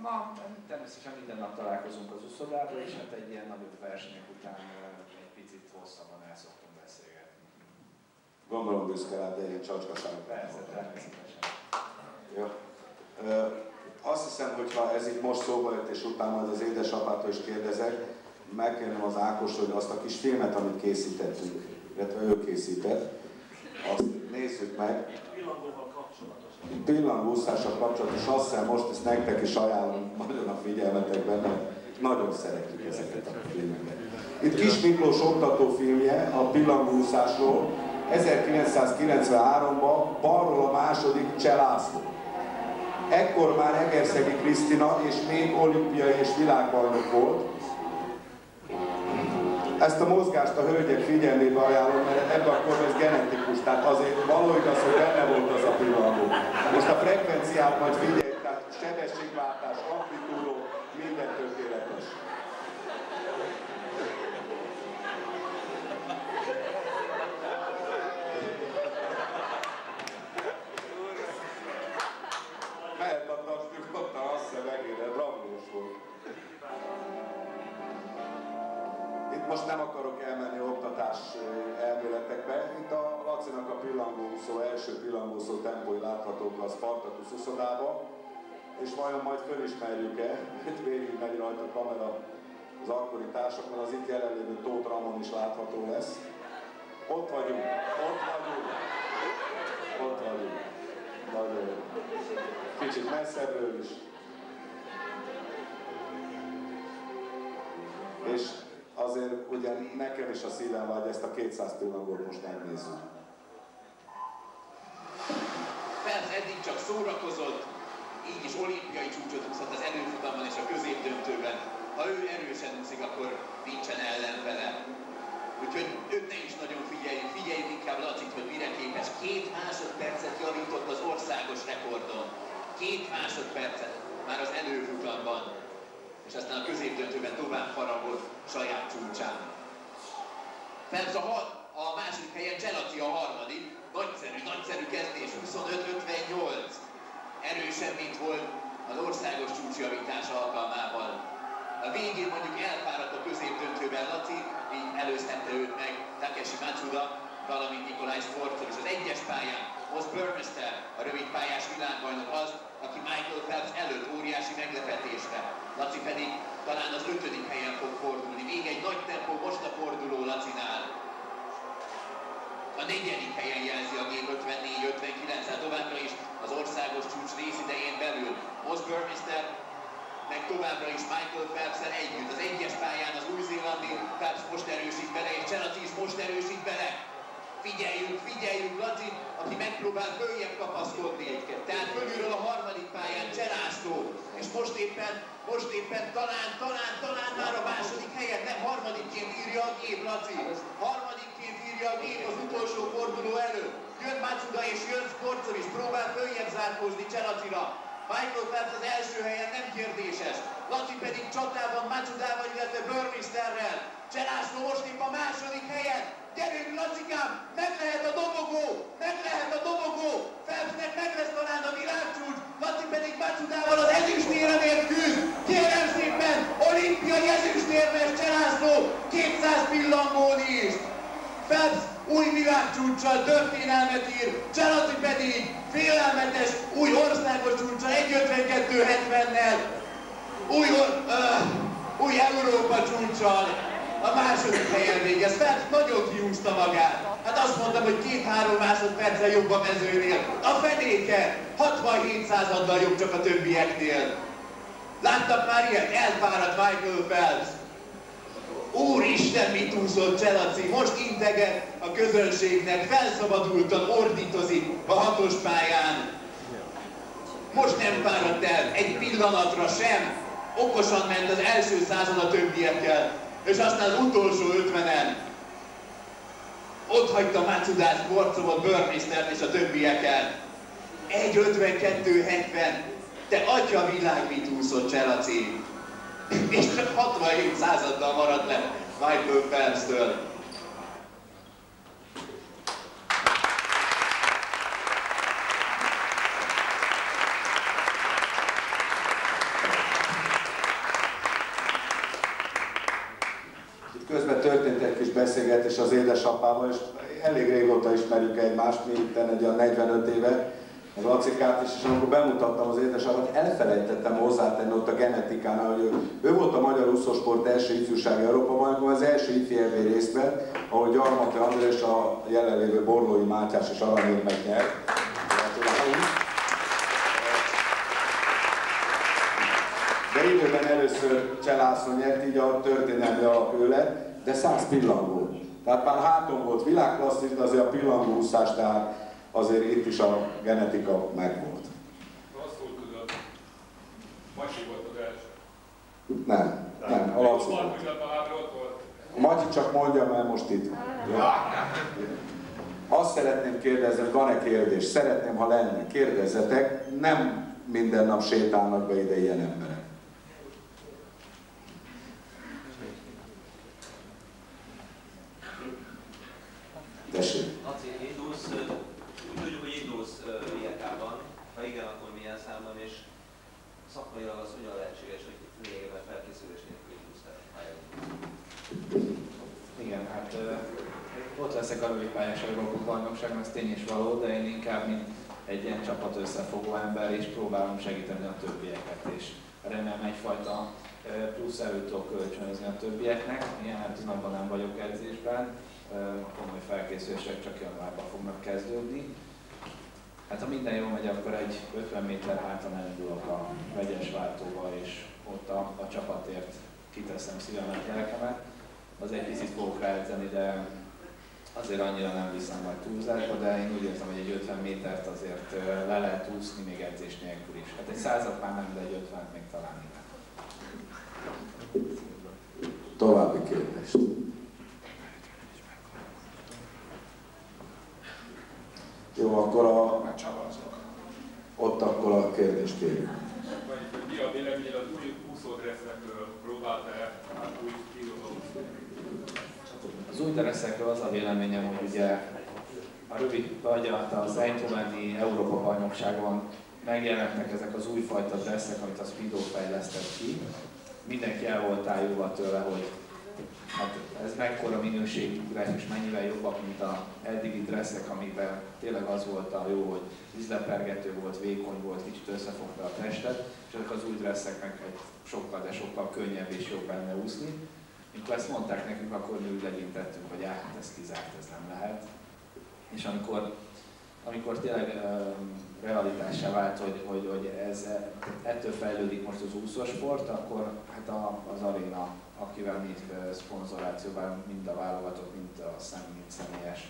Ma természetesen minden nap találkozunk az úszodában, és hát egy ilyen nagyobb versenyek után egy picit hosszabban el szoktunk beszélgetni. Gondolom büszke rá, de én csacskaság. Persze, természetesen. Ja. Azt hiszem, hogy ha ez itt most szóba jött, és utána az édesapától is kérdezek, megkérném az Ákos, hogy azt a kis filmet, amit készítettünk, illetve ő készített, azt nézzük meg. Pillangózással kapcsolatos, azt hiszem most ezt nektek is ajánlom nagyon a figyelmetekben, mert nagyon szeretjük ezeket a filmeket. Itt Kis Miklós oktatófilmje a pillangózásról 1993-ban balról a második Cselászló. Ekkor már Egerszegi Krisztina és még olimpiai és világbajnok volt, ezt a mozgást a hölgyek figyelmébe ajánlom, mert ebben a korban ez genetikus, tehát azért való igaz, hogy benne volt az a pillanat. Most a frekvenciát majd figyelj, tehát sebességváltás, amplitúdó, minden tökéletes. A Spartacus uszodába, és vajon majd fölismerjük-e, itt végig megy rajta a kamera az akkori társak, mert az itt jelenlévő Tóth Ramon is látható lesz. Ott vagyunk, ott vagyunk, ott vagyunk. Nagyon jó. Kicsit messzebbről is. És azért ugye nekem is a szívem vagy ezt a 200 pillanatot most megnézzük. Phelps eddig csak szórakozott, így is olimpiai csúcsot úszott az előfutamban és a középdöntőben. Ha ő erősen úszik, akkor nincsen ellenfele. Úgyhogy őt ne is nagyon figyeljük, figyeljük inkább Lacit, hogy mire képes. Két másodpercet javított az országos rekordon. Két másodpercet már az előfutamban és aztán a középdöntőben tovább faragott saját csúcsán. Phelps a, a második helyen, Gelati a harmadik, nagyszerű, nagyszerű kezdés, 25-58. Erősebb, mint volt az országos csúcsjavítás alkalmával. A végén mondjuk elfáradt a középdöntőben Laci, így előztette őt meg Takeshi Matsuda, valamint Nikolaj Sportol, és az egyes pályán Oz Burmester, a rövid pályás világbajnok az, aki Michael Phelps előtt óriási meglepetésre. Laci pedig talán az ötödik helyen fog fordulni. Még egy nagy tempó most a forduló Lacinál. A negyedik helyen jelzi a gép 54-59, tehát továbbra is az országos csúcs részidején belül. Oz Burmester meg továbbra is Michael phelps együtt. Az egyes pályán az új-zélandi Phelps most erősít bele, és is most erősít bele. Figyeljünk, figyeljünk Laci, aki megpróbál följebb kapaszkodni. Tehát fölülről a harmadik pályán Cselászló, és most éppen, most éppen talán, talán, talán már a második helyet, nem harmadikként írja a gép, Laci. Harmadikként a gép az utolsó forduló előtt. Jön Matsuda és jön Skorcov is, próbál följebb zárkózni Cselacira. Michael Phelps az első helyen nem kérdéses. Laci pedig csatában Matsudával, illetve Burmisterrel. Cselászló most épp a második helyen. Gyerünk, Lacikám, meg lehet a dobogó, meg lehet a dobogó. Phelpsnek meg lesz talán a világcsúcs, Laci pedig Matsudával az ezüstéremért küzd. Kérem szépen, olimpiai ezüstérmes Cselászló, 200 pillangón is. Phelps új világcsúccsal történelmet ír, Cselati pedig félelmetes új országos csúccsal 1.52.70-nel, új, uh, új Európa csúccsal a második helyen végez. Phelps nagyon kiúzta magát. Hát azt mondtam, hogy két-három másodperccel jobb a mezőnél. A fenéke 67 századdal jobb csak a többieknél. Láttak már ilyet? Elfáradt Michael Phelps. Úristen, mit úszott Cselaci, most integet a közönségnek, felszabadultan ordítozik a hatos pályán. Most nem fáradt el egy pillanatra sem. Okosan ment az első század a többiekkel, és aztán az utolsó ötvenen Ott hagyta Matsudát, Borcovot, Börmésztert és a többieket. 1.52.70. Te atya világ mit úszott Cselaci. És csak 67 századdal maradt le Michael Phelps-től. Közben történt egy kis beszélgetés az édesapával, és elég régóta ismerjük egymást, mi itt egy olyan 45 éve, az Lacikát is, és amikor bemutattam az édesapát, elfelejtettem hozzátenni ott a genetikánál, hogy ő, ő volt a Magyar Úszósport első ifjúsági Európa bajnok, az első ifjélvé részt vett, ahol Gyarmati András a jelenlévő Borlói Mátyás és aranyérmet nyert. De időben először Cselászon nyert, így a történelmi alap ő lett, de száz pillangó. Tehát már háton volt világklasszis, de azért a pillangóúszás, tehát azért itt is a genetika megvolt. Rosszul tudod. Macsi volt az első. Nem, nem, a Laci volt. A Matyi csak mondja, mert most itt van. Jó? Azt szeretném kérdezni, hogy van-e kérdés? Szeretném, ha lenne. Kérdezzetek, nem minden nap sétálnak be ide ilyen emberek. Tessék. Laci, indulsz, úgy tudjuk, hogy indulsz Riekában, ha igen, akkor milyen számban, és szakmailag az hogyan lehetséges, hogy lényegében felkészülés nélkül indulsz el pályán? Igen, hát ö, ott leszek a rövidpályás Európa bajnokságon, ez tény és való, de én inkább mint egy ilyen csapat összefogó ember, és próbálom segíteni a többieket, és remélem egyfajta plusz erőt tudok kölcsönözni a többieknek. Ilyen pillanatban nem vagyok edzésben, ö, komoly felkészülések csak januárban fognak kezdődni. Hát ha minden jól megy, akkor egy 50 méter háton elindulok a vegyes váltóba, és ott a, a csapatért kiteszem szívemet, lelkemet. Az egy picit fogok ráedzeni, de azért annyira nem viszem majd túlzásba, de én úgy érzem, hogy egy 50 métert azért le lehet úszni még edzés nélkül is. Hát egy százat már nem, de egy 50 még talán igen. További kérdést. Jó, akkor a, ott akkor a kérdést kérjük. Mi a véleményed az új úszódresszekről? Próbáltál-e hát új úszni? Az új dereszekről az a véleményem, hogy ugye a rövid, vagy az Eindhoveni Európa bajnokságon megjelentek ezek az újfajta dresszek, amit a Speedo fejlesztett ki. Mindenki el volt ájulva tőle, hogy hát ez mekkora minőségűek és mennyivel jobbak, mint a eddigi dresszek, amikben tényleg az volt a jó, hogy vízlepergető volt, vékony volt, kicsit összefogta a testet, és ezek az új dresszek meg egy sokkal, de sokkal könnyebb és jobb benne úszni. Amikor ezt mondták nekünk, akkor mi legyintettünk, hogy hát ez kizárt, ez nem lehet. És amikor, amikor tényleg um, realitássá vált, hogy, hogy, hogy ez, ettől fejlődik most az úszósport, akkor hát a, az aréna, akivel mi szponzorációban mind a válogatott, mind a szem, mind személyes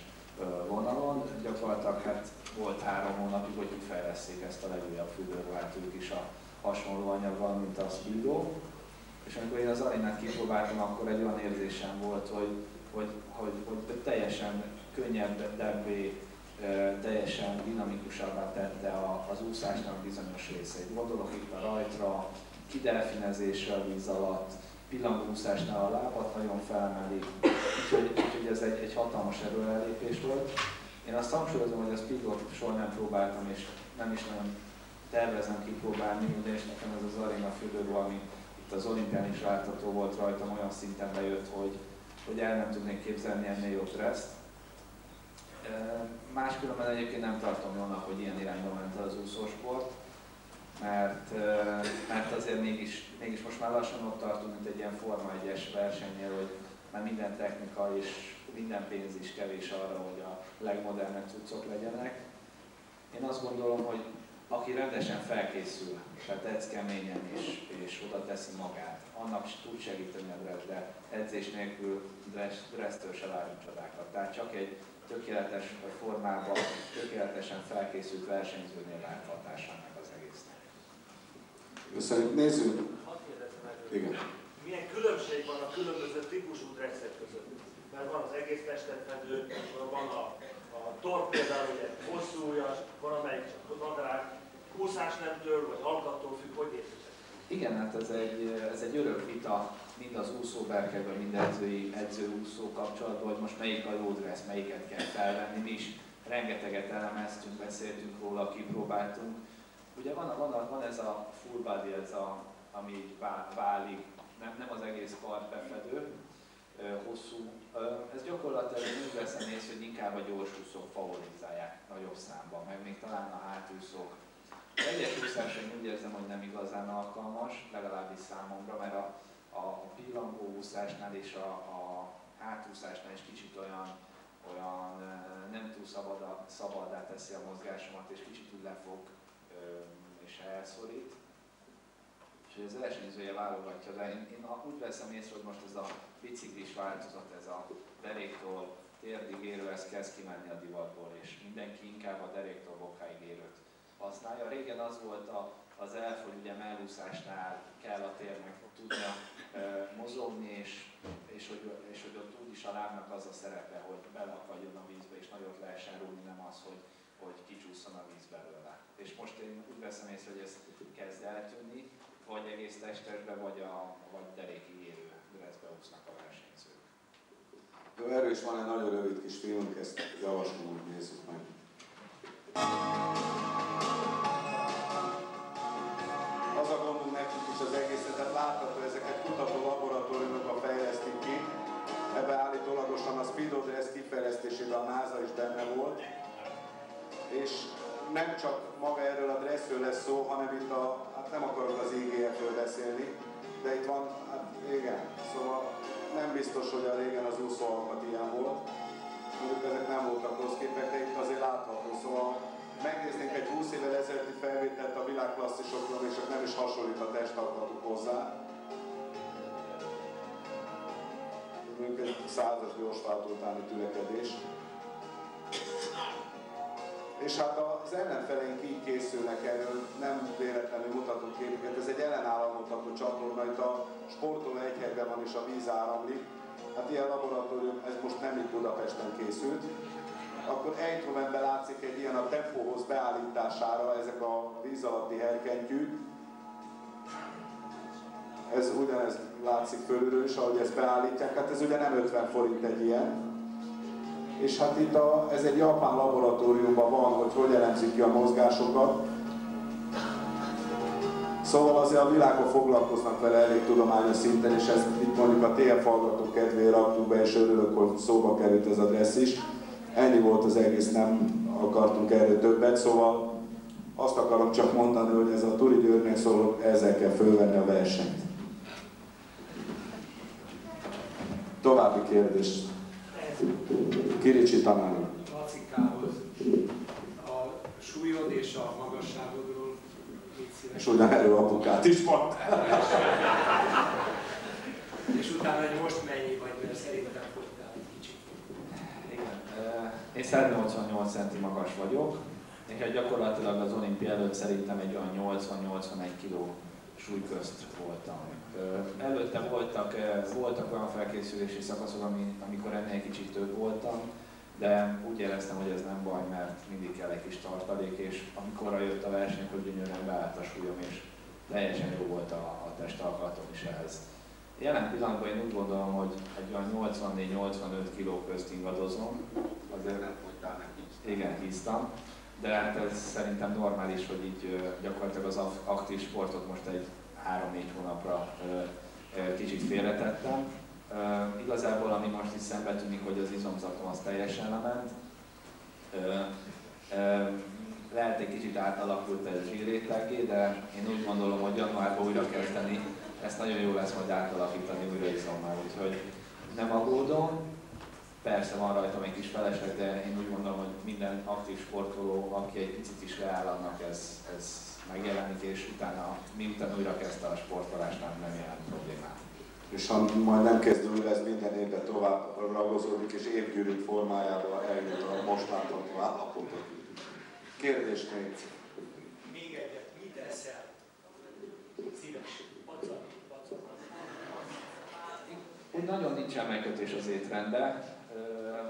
vonalon, gyakorlatilag hát volt három hónapig, hogy kifejleszték ezt a legújabb fürdőruhát ők is a hasonló anyaggal, mint a Speedo. És amikor én az arénát kipróbáltam, akkor egy olyan érzésem volt, hogy, hogy, hogy, hogy teljesen könnyebbé, teljesen dinamikusabbá tette a, az úszásnak bizonyos részeit. Gondolok itt a rajtra, kidelfinezésre a víz alatt, pillangóúszásnál a lábat nagyon felemeli, úgyhogy, úgyhogy ez egy, egy hatalmas erőrelépés volt. Én azt hangsúlyozom, hogy a speedot soha nem próbáltam, és nem is nagyon tervezem kipróbálni, és nekem ez az aréna fürdő, ami itt az olimpián is látható volt rajtam, olyan szinten bejött, hogy, hogy el nem tudnék képzelni ennél jobb stresszt. Máskülönben egyébként nem tartom jónak, hogy ilyen irányba ment az úszósport, mert, mert azért mégis, mégis most már lassan ott tartunk, mint egy ilyen Forma 1-es versenynél, hogy már minden technika és minden pénz is kevés arra, hogy a legmodernebb cuccok legyenek. Én azt gondolom, hogy aki rendesen felkészül, tehát edz keményen és, és oda teszi magát, annak tud segíteni a dress, de edzés nélkül dressztől se várunk csodákat. Tehát csak egy tökéletes formában, tökéletesen felkészült versenyzőnél lehet hatása meg az egésznek. Köszönjük, nézzük. Hadd Igen. milyen különbség van a különböző típusú dresszek között? mert van az egész testet fedő, van a, a tor például ugye hosszú ujjas, van amelyik csak nadrág, tör, vagy alkattól függ, hogy érzitek? Igen, hát ez egy, ez egy örök vita, mind az úszóberkekben, mind edzői, edzőúszó kapcsolatban, hogy most melyik a jó dressz, melyiket kell felvenni. Mi is rengeteget elemeztünk, beszéltünk róla, kipróbáltunk. Ugye van, van, van ez a full body, ez a, ami válik, nem, nem az egész part befedő, hosszú. Ez gyakorlatilag úgy veszem észre, hogy inkább a gyorsúszók favorizálják nagyobb számban, meg még talán a hátúszók. A egyes úszás én úgy érzem, hogy nem igazán alkalmas, legalábbis számomra, mert a, a pillangó úszásnál és a, a hátúszásnál is kicsit olyan, olyan nem túl szabad, szabaddá teszi a mozgásomat, és kicsit úgy lefog és elszorít hogy az versenyzője válogatja, de én, én úgy veszem észre, hogy most ez a biciklis változat, ez a deréktól térdig érő, ez kezd kimenni a divatból, és mindenki inkább a deréktől bokáig érőt használja. Régen az volt a, az elf, hogy ugye mellúszásnál kell a térnek tudnia e, mozogni, és, és, hogy, és hogy ott úgyis a lábnak az a szerepe, hogy belakadjon a vízbe, és nagyot lehessen rúgni, nem az, hogy, hogy kicsúszson a víz belőle. És most én úgy veszem észre, hogy ez kezd eltűnni, vagy egész testesbe, vagy, a, vagy derékig érő dressbe úsznak a versenyzők. Jó, erről is van egy nagyon rövid kis filmünk, ezt javaslom, hogy nézzük meg. Az a gondunk nekünk is az egészet, tehát látható, ezeket kutató laboratóriumokban fejlesztik ki. Ebbe állítólagosan a Speedo Dress kifejlesztésében a NASA is benne volt. És nem csak maga erről a dresszről lesz szó, hanem itt a, hát nem akarok az IGF-ről beszélni, de itt van, hát igen, szóval nem biztos, hogy a régen az úszó alkat ilyen volt. Mondjuk ezek nem voltak rossz képek, de itt azért látható, szóval megnéznénk egy 20 évvel ezelőtti felvételt a világklasszisokról, és csak nem is hasonlít a testalkatuk hozzá. Mondjuk egy százas gyorsváltó utáni tülekedés és hát az ellenfeleink így készülnek erről, nem véletlenül mutatunk képeket, ez egy ellenállammutató csatorna, itt a sportoló egy helyben van és a víz áramlik, hát ilyen laboratórium, ez most nem itt Budapesten készült, akkor Eindhovenben látszik egy ilyen a tempóhoz beállítására ezek a víz alatti herkentyűk, ez ugyanez látszik fölülről is, ahogy ezt beállítják, hát ez ugye nem 50 forint egy ilyen, és hát itt a, ez egy japán laboratóriumban van, hogy hogy elemzik ki a mozgásokat. Szóval azért a világon foglalkoznak vele elég tudományos szinten, és ezt itt mondjuk a TF hallgatók kedvére raktuk be, és örülök, hogy szóba került ez a dressz is. Ennyi volt az egész, nem akartunk erről többet, szóval azt akarom csak mondani, hogy ez a Turi Györgynek szól, ezzel kell fölvenni a versenyt. További kérdés. Kiricsi tanár Lacikához a súlyod és a magasságodról mit És ugyanerről apukát is mondta. és utána, hogy most mennyi vagy, mert szerintem fogytál egy kicsit. Igen. Én 188 cm magas vagyok, és gyakorlatilag az olimpia előtt szerintem egy olyan 80-81 kg súly közt voltam. Előtte voltak, voltak olyan felkészülési szakaszok, amikor ennél kicsit több voltam, de úgy éreztem, hogy ez nem baj, mert mindig kell egy kis tartalék, és amikor jött a verseny, akkor gyönyörűen beállt a súlyom, és teljesen jó volt a, a testalkatom is ehhez. Jelen pillanatban én úgy gondolom, hogy egy olyan 84-85 kg közt ingadozom. Azért nem fogytál neki. Igen, hisztam. De hát ez szerintem normális, hogy így gyakorlatilag az aktív sportot most egy 3-4 hónapra kicsit félretettem. Igazából ami most is szembe tűnik, hogy az izomzatom az teljesen lement. Lehet egy kicsit átalakult ez zsírrétegé, de én úgy gondolom, hogy januárban újra kezdeni, ezt nagyon jó lesz majd átalakítani újra izommá, úgyhogy nem aggódom. Persze van rajtam egy kis felesleg, de én úgy gondolom, hogy minden aktív sportoló, aki egy picit is leáll, annak ez, ez megjelenik, és utána, miután újra kezdte a sportolást, nem, nem jelent problémát. És ha majd nem kezd újra, ez minden évben tovább ragozódik, és évgyűrűk formájában eljut a most látható állapotot. Kérdés még? Még egyet, mit eszel? Szíves, Egy nagyon nincsen megkötés az étrendbe.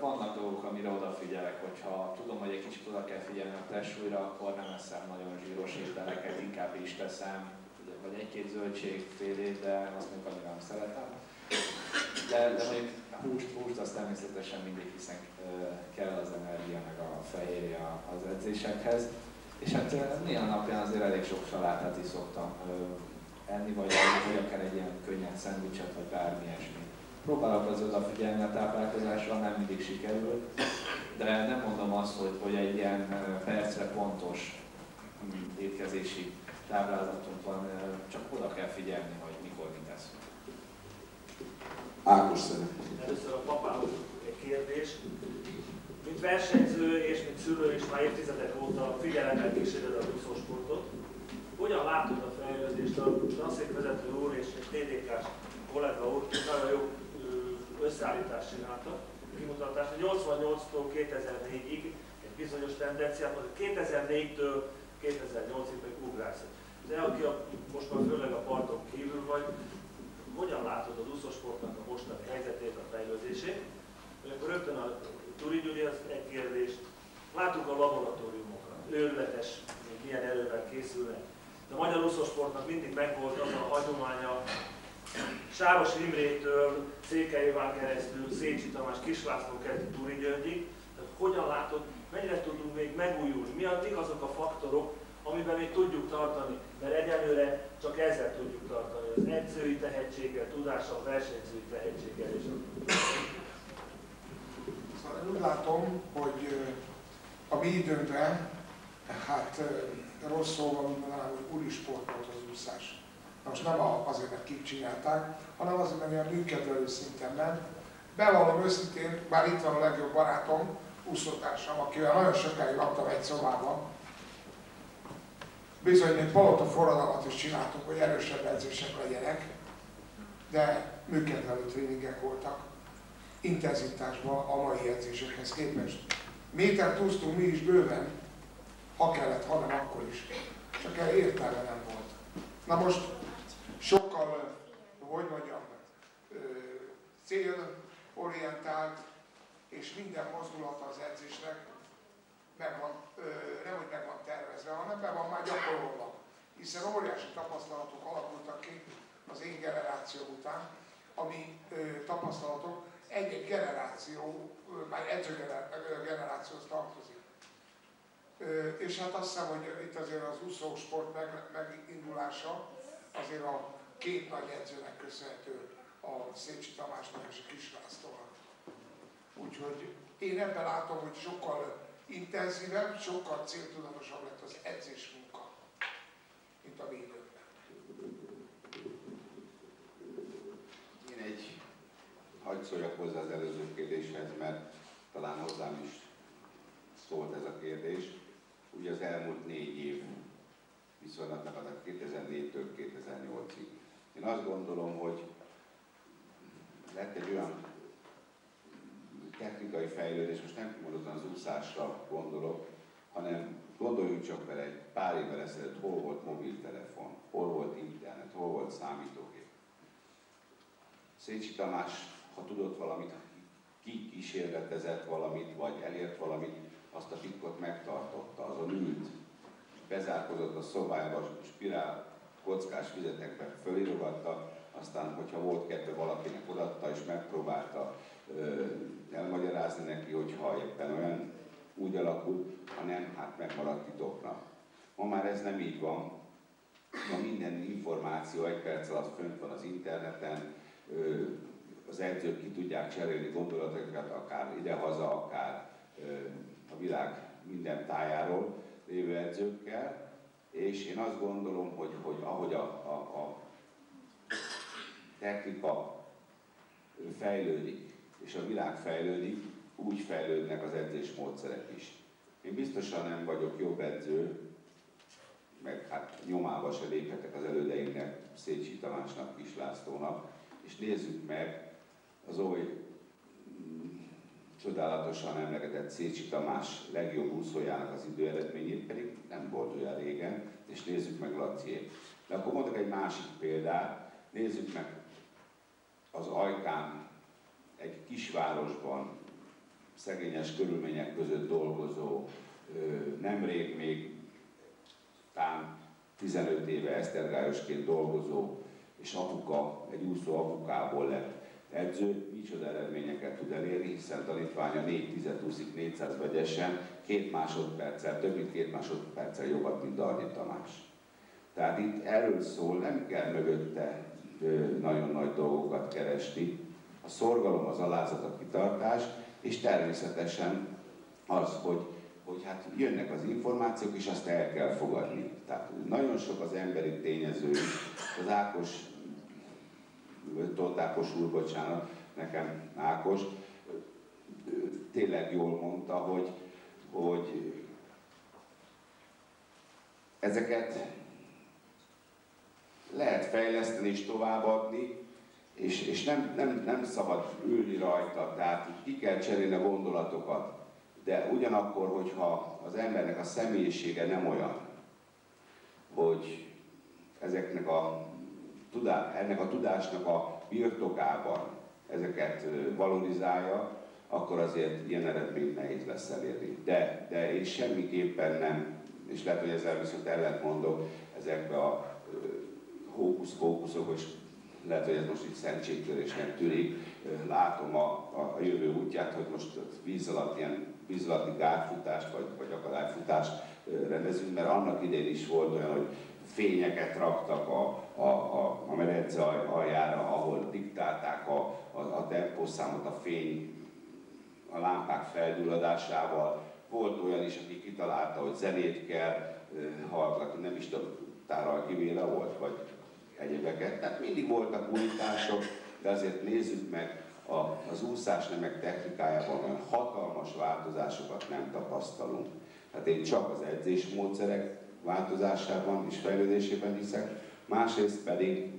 Vannak dolgok, amire odafigyelek, hogyha tudom, hogy egy kicsit oda kell figyelni a testsúlyra, akkor nem eszem nagyon zsíros ételeket, inkább is teszem, vagy egy-két zöldségfélét, de azt még annyira nem szeretem. De, de mondjuk húst, húst azt természetesen mindig, hiszen kell az energia, meg a fehérje az edzésekhez. És hát néha napján azért elég sok salátát is szoktam enni, vagy, vagy akár egy ilyen könnyed szendvicset, vagy bármi ilyesmi. Próbálok az odafigyelni a táplálkozásra, nem mindig sikerül, de nem mondom azt, hogy, hogy egy ilyen percre pontos mm, étkezési táblázatunk van, csak oda kell figyelni, hogy mikor mit teszünk. Ákos szeretném. Először a papához egy kérdés. Mint versenyző és mint szülő is már évtizedek óta figyelemmel kíséred a úszósportot. Hogyan látod a fejlődést? A transzékvezető úr és egy TDK-s kollega úr nagyon jó összeállítást csináltak, kimutatást. 88-tól 2004-ig egy bizonyos tendenciát, 2004-től 2008-ig pedig ugrás. De aki a, most már főleg a parton kívül vagy, hogyan látod az úszósportnak a mostani helyzetét, a fejlődését? Akkor rögtön a Turi Gyuri az egy kérdés. Láttuk a laboratóriumokat, őrületes, milyen erővel készülnek. De a magyar úszósportnak mindig megvolt az a hagyománya, Sáros Imrétől, Székely Iván keresztül, Szécsi Tamás, Kislászló keresztül Turi Györgyig. Tehát hogyan látod, mennyire tudunk még megújulni? Mi azok a faktorok, amiben még tudjuk tartani, mert egyelőre csak ezzel tudjuk tartani, az edzői tehetséggel, tudással, versenyzői tehetséggel és Szóval úgy látom, hogy a mi időnkben, hát rossz szóval mondanám, hogy úri sport volt az úszás. Most nem azért, mert kik csinálták, hanem azért, mert ilyen műkedvelő szinten ment. Bevallom őszintén, bár itt van a legjobb barátom, úszótársam, akivel nagyon sokáig laktam egy szobában, Bizony, még palota forradalmat is csináltunk, hogy erősebb edzések legyenek, de műkedvelő tréningek voltak, intenzitásban a mai edzésekhez képest. Métert úsztunk mi is bőven, ha kellett, hanem akkor is. Csak el értelme nem volt. Na most sokkal, hogy mondjam, célorientált, és minden mozdulata az edzésnek meg van, nem hogy meg van tervezve, hanem be van már gyakorolva. Hiszen óriási tapasztalatok alakultak ki az én generáció után, ami tapasztalatok egy-egy generáció, már edzőgenerációhoz tartozik. És hát azt hiszem, hogy itt azért az úszósport meg, megindulása azért a két nagy edzőnek köszönhető, a Szécsi Tamásnak és a Kis Lászlónak. Úgyhogy én ebben látom, hogy sokkal intenzívebb, sokkal céltudatosabb lett az edzés munka, mint a időkben. Én egy, hagyd szóljak hozzá az előző kérdéshez, mert talán hozzám is szólt ez a kérdés. Ugye az elmúlt négy év viszonylatnak az 2004-től 2008-ig. Én azt gondolom, hogy lett egy olyan technikai fejlődés, most nem kimondottan az úszásra gondolok, hanem gondoljunk csak vele, egy pár évvel ezelőtt hol volt mobiltelefon, hol volt internet, hol volt számítógép. Szécsi Tamás, ha tudott valamit, ki kísérletezett valamit, vagy elért valamit, azt a titkot megtartotta, azon ült, bezárkozott a szobájába, spirál kockás fizetekbe fölirogatta, aztán, hogyha volt kedve valakinek odatta, és megpróbálta ö, elmagyarázni neki, hogyha éppen olyan úgy alakult, hanem hát megmaradt titoknak. Ma már ez nem így van. Ma minden információ egy perc alatt fönt van az interneten, ö, az edzők ki tudják cserélni gondolatokat, akár idehaza, akár ö, a világ minden tájáról lévő edzőkkel, és én azt gondolom, hogy, hogy ahogy a, a, a technika fejlődik, és a világ fejlődik, úgy fejlődnek az edzésmódszerek is. Én biztosan nem vagyok jobb edző, meg hát nyomába se léphetek az elődeimnek, Szécsi Tamásnak, Kis Lászlónak, és nézzük meg az oly csodálatosan emlegetett Szécsi Tamás legjobb úszójának az időeredményét, pedig nem volt olyan régen, és nézzük meg Laciét. De akkor mondok egy másik példát, nézzük meg az ajkán egy kisvárosban szegényes körülmények között dolgozó, nemrég még tám 15 éve esztergályosként dolgozó, és apuka, egy úszó apukából lett edző, micsoda eredményeket tud elérni, hiszen tanítványa 4 tizet úszik 400 vegyesen, két másodperccel, több mint két másodperccel jobbat, mint Darnyi Tamás. Tehát itt erről szól, nem kell mögötte nagyon nagy dolgokat keresni. A szorgalom, az alázat, a kitartás, és természetesen az, hogy, hogy hát jönnek az információk, és azt el kell fogadni. Tehát nagyon sok az emberi tényező. Az Ákos, Tóth úr, bocsánat, nekem Ákos, tényleg jól mondta, hogy, hogy ezeket lehet fejleszteni és továbbadni, és, és nem, nem, nem szabad ülni rajta, tehát ki kell cserélni a gondolatokat. De ugyanakkor, hogyha az embernek a személyisége nem olyan, hogy ezeknek a, tudá, ennek a tudásnak a birtokában ezeket valorizálja, akkor azért ilyen eredményt nehéz lesz elérni. De, de én semmiképpen nem, és lehet, hogy ezzel viszont ellent mondok, ezekbe a hókusz-fókuszokos lehet, hogy ez most így szentségtörésnek tűnik, látom a, a, a jövő útját, hogy most víz alatt ilyen víz alatti gátfutást vagy, vagy akadályfutást rendezünk, mert annak idején is volt olyan, hogy fényeket raktak a, a, a, a meredze aljára, ahol diktálták a, a, a tempószámot, a fény, a lámpák felgyulladásával. Volt olyan is, aki kitalálta, hogy zenét kell hallgatni, nem is tudom, Táral Kivéle volt, vagy egyébeket. Tehát mindig voltak újítások, de azért nézzük meg, a, az úszás nemek technikájában olyan hatalmas változásokat nem tapasztalunk. Tehát én csak az edzésmódszerek változásában és fejlődésében hiszek, másrészt pedig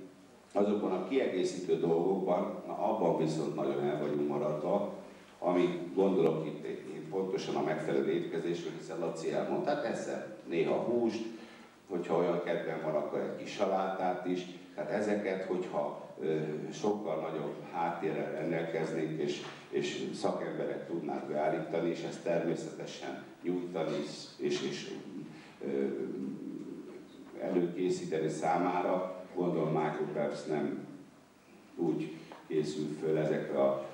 azokban a kiegészítő dolgokban, na abban viszont nagyon el vagyunk maradva, ami gondolok itt én pontosan a megfelelő étkezésről, hiszen Laci elmondta, hát eszem néha húst, hogyha olyan kedven van, akkor egy kis salátát is. Tehát ezeket, hogyha sokkal nagyobb háttérrel rendelkeznénk, és, és szakemberek tudnák beállítani, és ezt természetesen nyújtani, és, és előkészíteni számára, gondolom Michael Phelps nem úgy készül föl ezekre a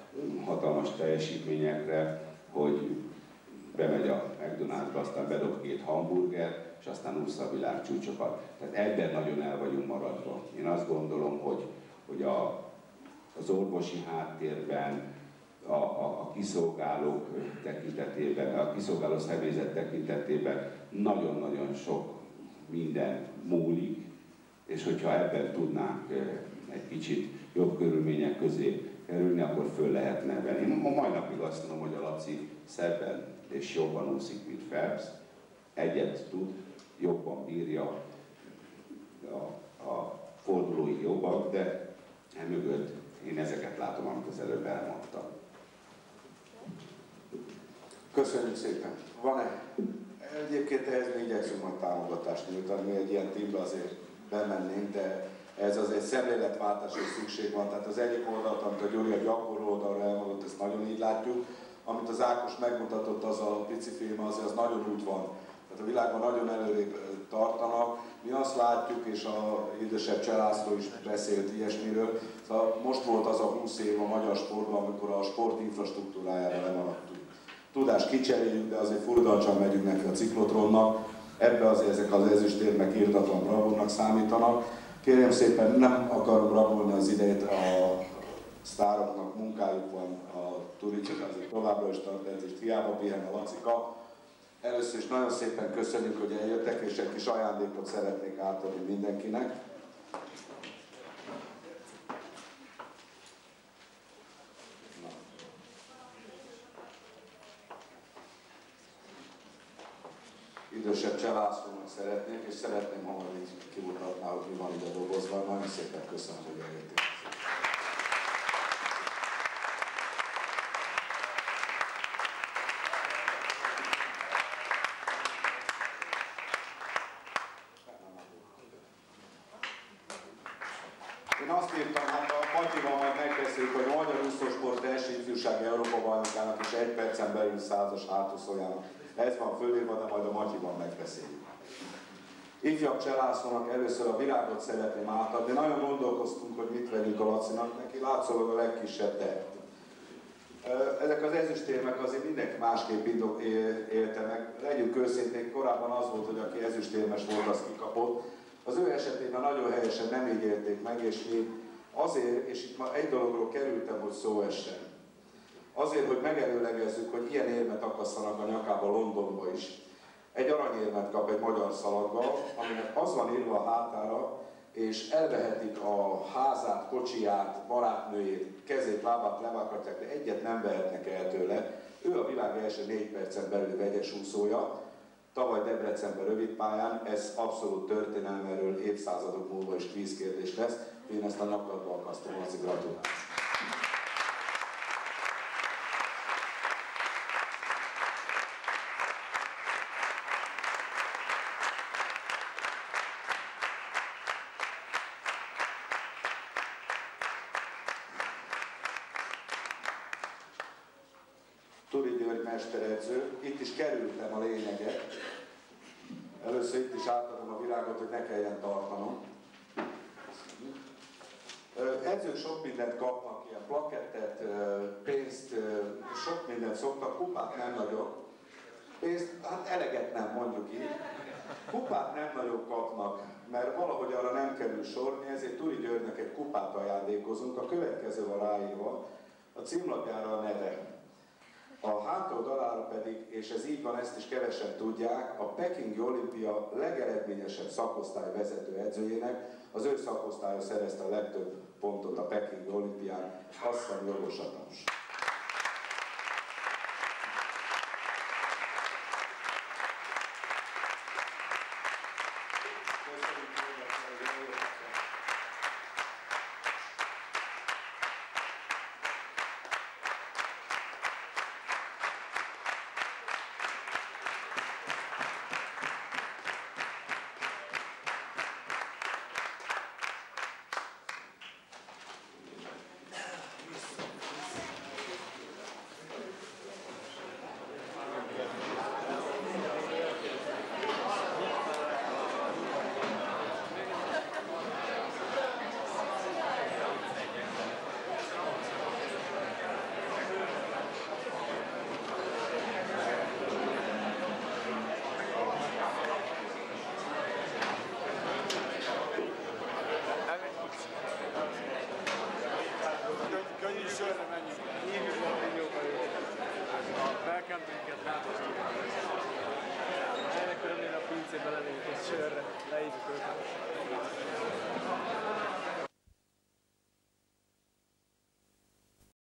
hatalmas teljesítményekre, hogy bemegy a McDonald'sba, aztán bedob két hamburger, és aztán úszta a világcsúcsokat. Tehát ebben nagyon el vagyunk maradva. Én azt gondolom, hogy, hogy a, az orvosi háttérben, a, a, a kiszolgálók tekintetében, a kiszolgáló személyzet tekintetében nagyon-nagyon sok minden múlik, és hogyha ebben tudnánk egy kicsit jobb körülmények közé kerülni, akkor föl lehet nevelni. Én ma mai napig azt mondom, hogy a Laci szebben és jobban úszik, mint Phelps, egyet tud, jobban bírja a, a fordulói jobbak, de emögött én ezeket látom, amit az előbb elmondtam. Köszönjük szépen. Van-e? Egyébként ehhez mi igyekszünk majd támogatást nyújtani, mi egy ilyen tímbe azért bemennénk, de ez az egy szemléletváltásra szükség van. Tehát az egyik oldalt, amit a Gyuri a gyakorló oldalra elmondott, ezt nagyon így látjuk. Amit az Ákos megmutatott, az a pici film, az, az nagyon úgy van. Tehát a világban nagyon előrébb tartanak. Mi azt látjuk, és a édesebb Cselászló is beszélt ilyesmiről, szóval most volt az a 20 év a magyar sportban, amikor a sport infrastruktúrájára lemaradtunk. Tudást kicseréljük, de azért furdalcsan megyünk neki a ciklotronnak. Ebbe azért ezek az ezüstérmek írtatlan bravúrnak számítanak. Kérem szépen, nem akarom rabolni az idejét, a sztároknak munkájuk van, a turicsak azért továbbra is tart edzést, hiába pihen a Lacika. Először is nagyon szépen köszönjük, hogy eljöttek, és egy kis ajándékot szeretnék átadni mindenkinek. Idősebb cselászlónak szeretnék, és szeretném hamar így kimutatná, hogy mi van ide dolgozva. Nagyon szépen köszönöm, hogy eljöttél. Én azt írtam, hát a Matyival majd megbeszéljük, hogy a Magyar Úszósport első ifjúság Európa bajnokának és egy percen belül százas hátúszójának. Ez van fölírva, de majd a Matyival megbeszéljük. Ifjabb cselászónak először a virágot szeretném átadni. Nagyon gondolkoztunk, hogy mit vegyünk a Lacinak, neki látszólag a legkisebb tehet. Ezek az ezüstérmek azért mindenki másképp élte meg. Legyünk őszintén, korábban az volt, hogy aki ezüstérmes volt, az kikapott. Az ő esetében nagyon helyesen nem így élték meg, és mi azért, és itt ma egy dologról kerültem, hogy szó essen. Azért, hogy megelőlegezzük, hogy ilyen érmet akasszanak a nyakába Londonba is. Egy aranyérmet kap egy magyar szalaggal, aminek az van írva a hátára, és elvehetik a házát, kocsiját, barátnőjét, kezét, lábát levághatják, de egyet nem vehetnek el tőle. Ő a világ első négy percen belül vegyes úszója, tavaly Debrecenben rövid pályán, ez abszolút történelme, erről évszázadok múlva is kvízkérdés lesz. Én ezt a nyakadba akasztom, az gratulálok. mesteredző. Itt is kerültem a lényeget. Először itt is átadom a világot, hogy ne kelljen tartanom. Edzők sok mindent kapnak, ilyen plakettet, pénzt, sok mindent szoktak, kupát nem nagyon. Pénzt, hát eleget nem, mondjuk így. Kupát nem nagyon kapnak, mert valahogy arra nem kerül sor, mi ezért Turi Györgynek egy kupát ajándékozunk, a következő a ráírva, a címlapjára a neve. A hátoldalára pedig, és ez így van, ezt is kevesen tudják, a Pekingi olimpia legeredményesebb szakosztály vezető edzőjének, az ő szakosztálya szerezte a legtöbb pontot a Pekingi olimpián, Asszony Jogos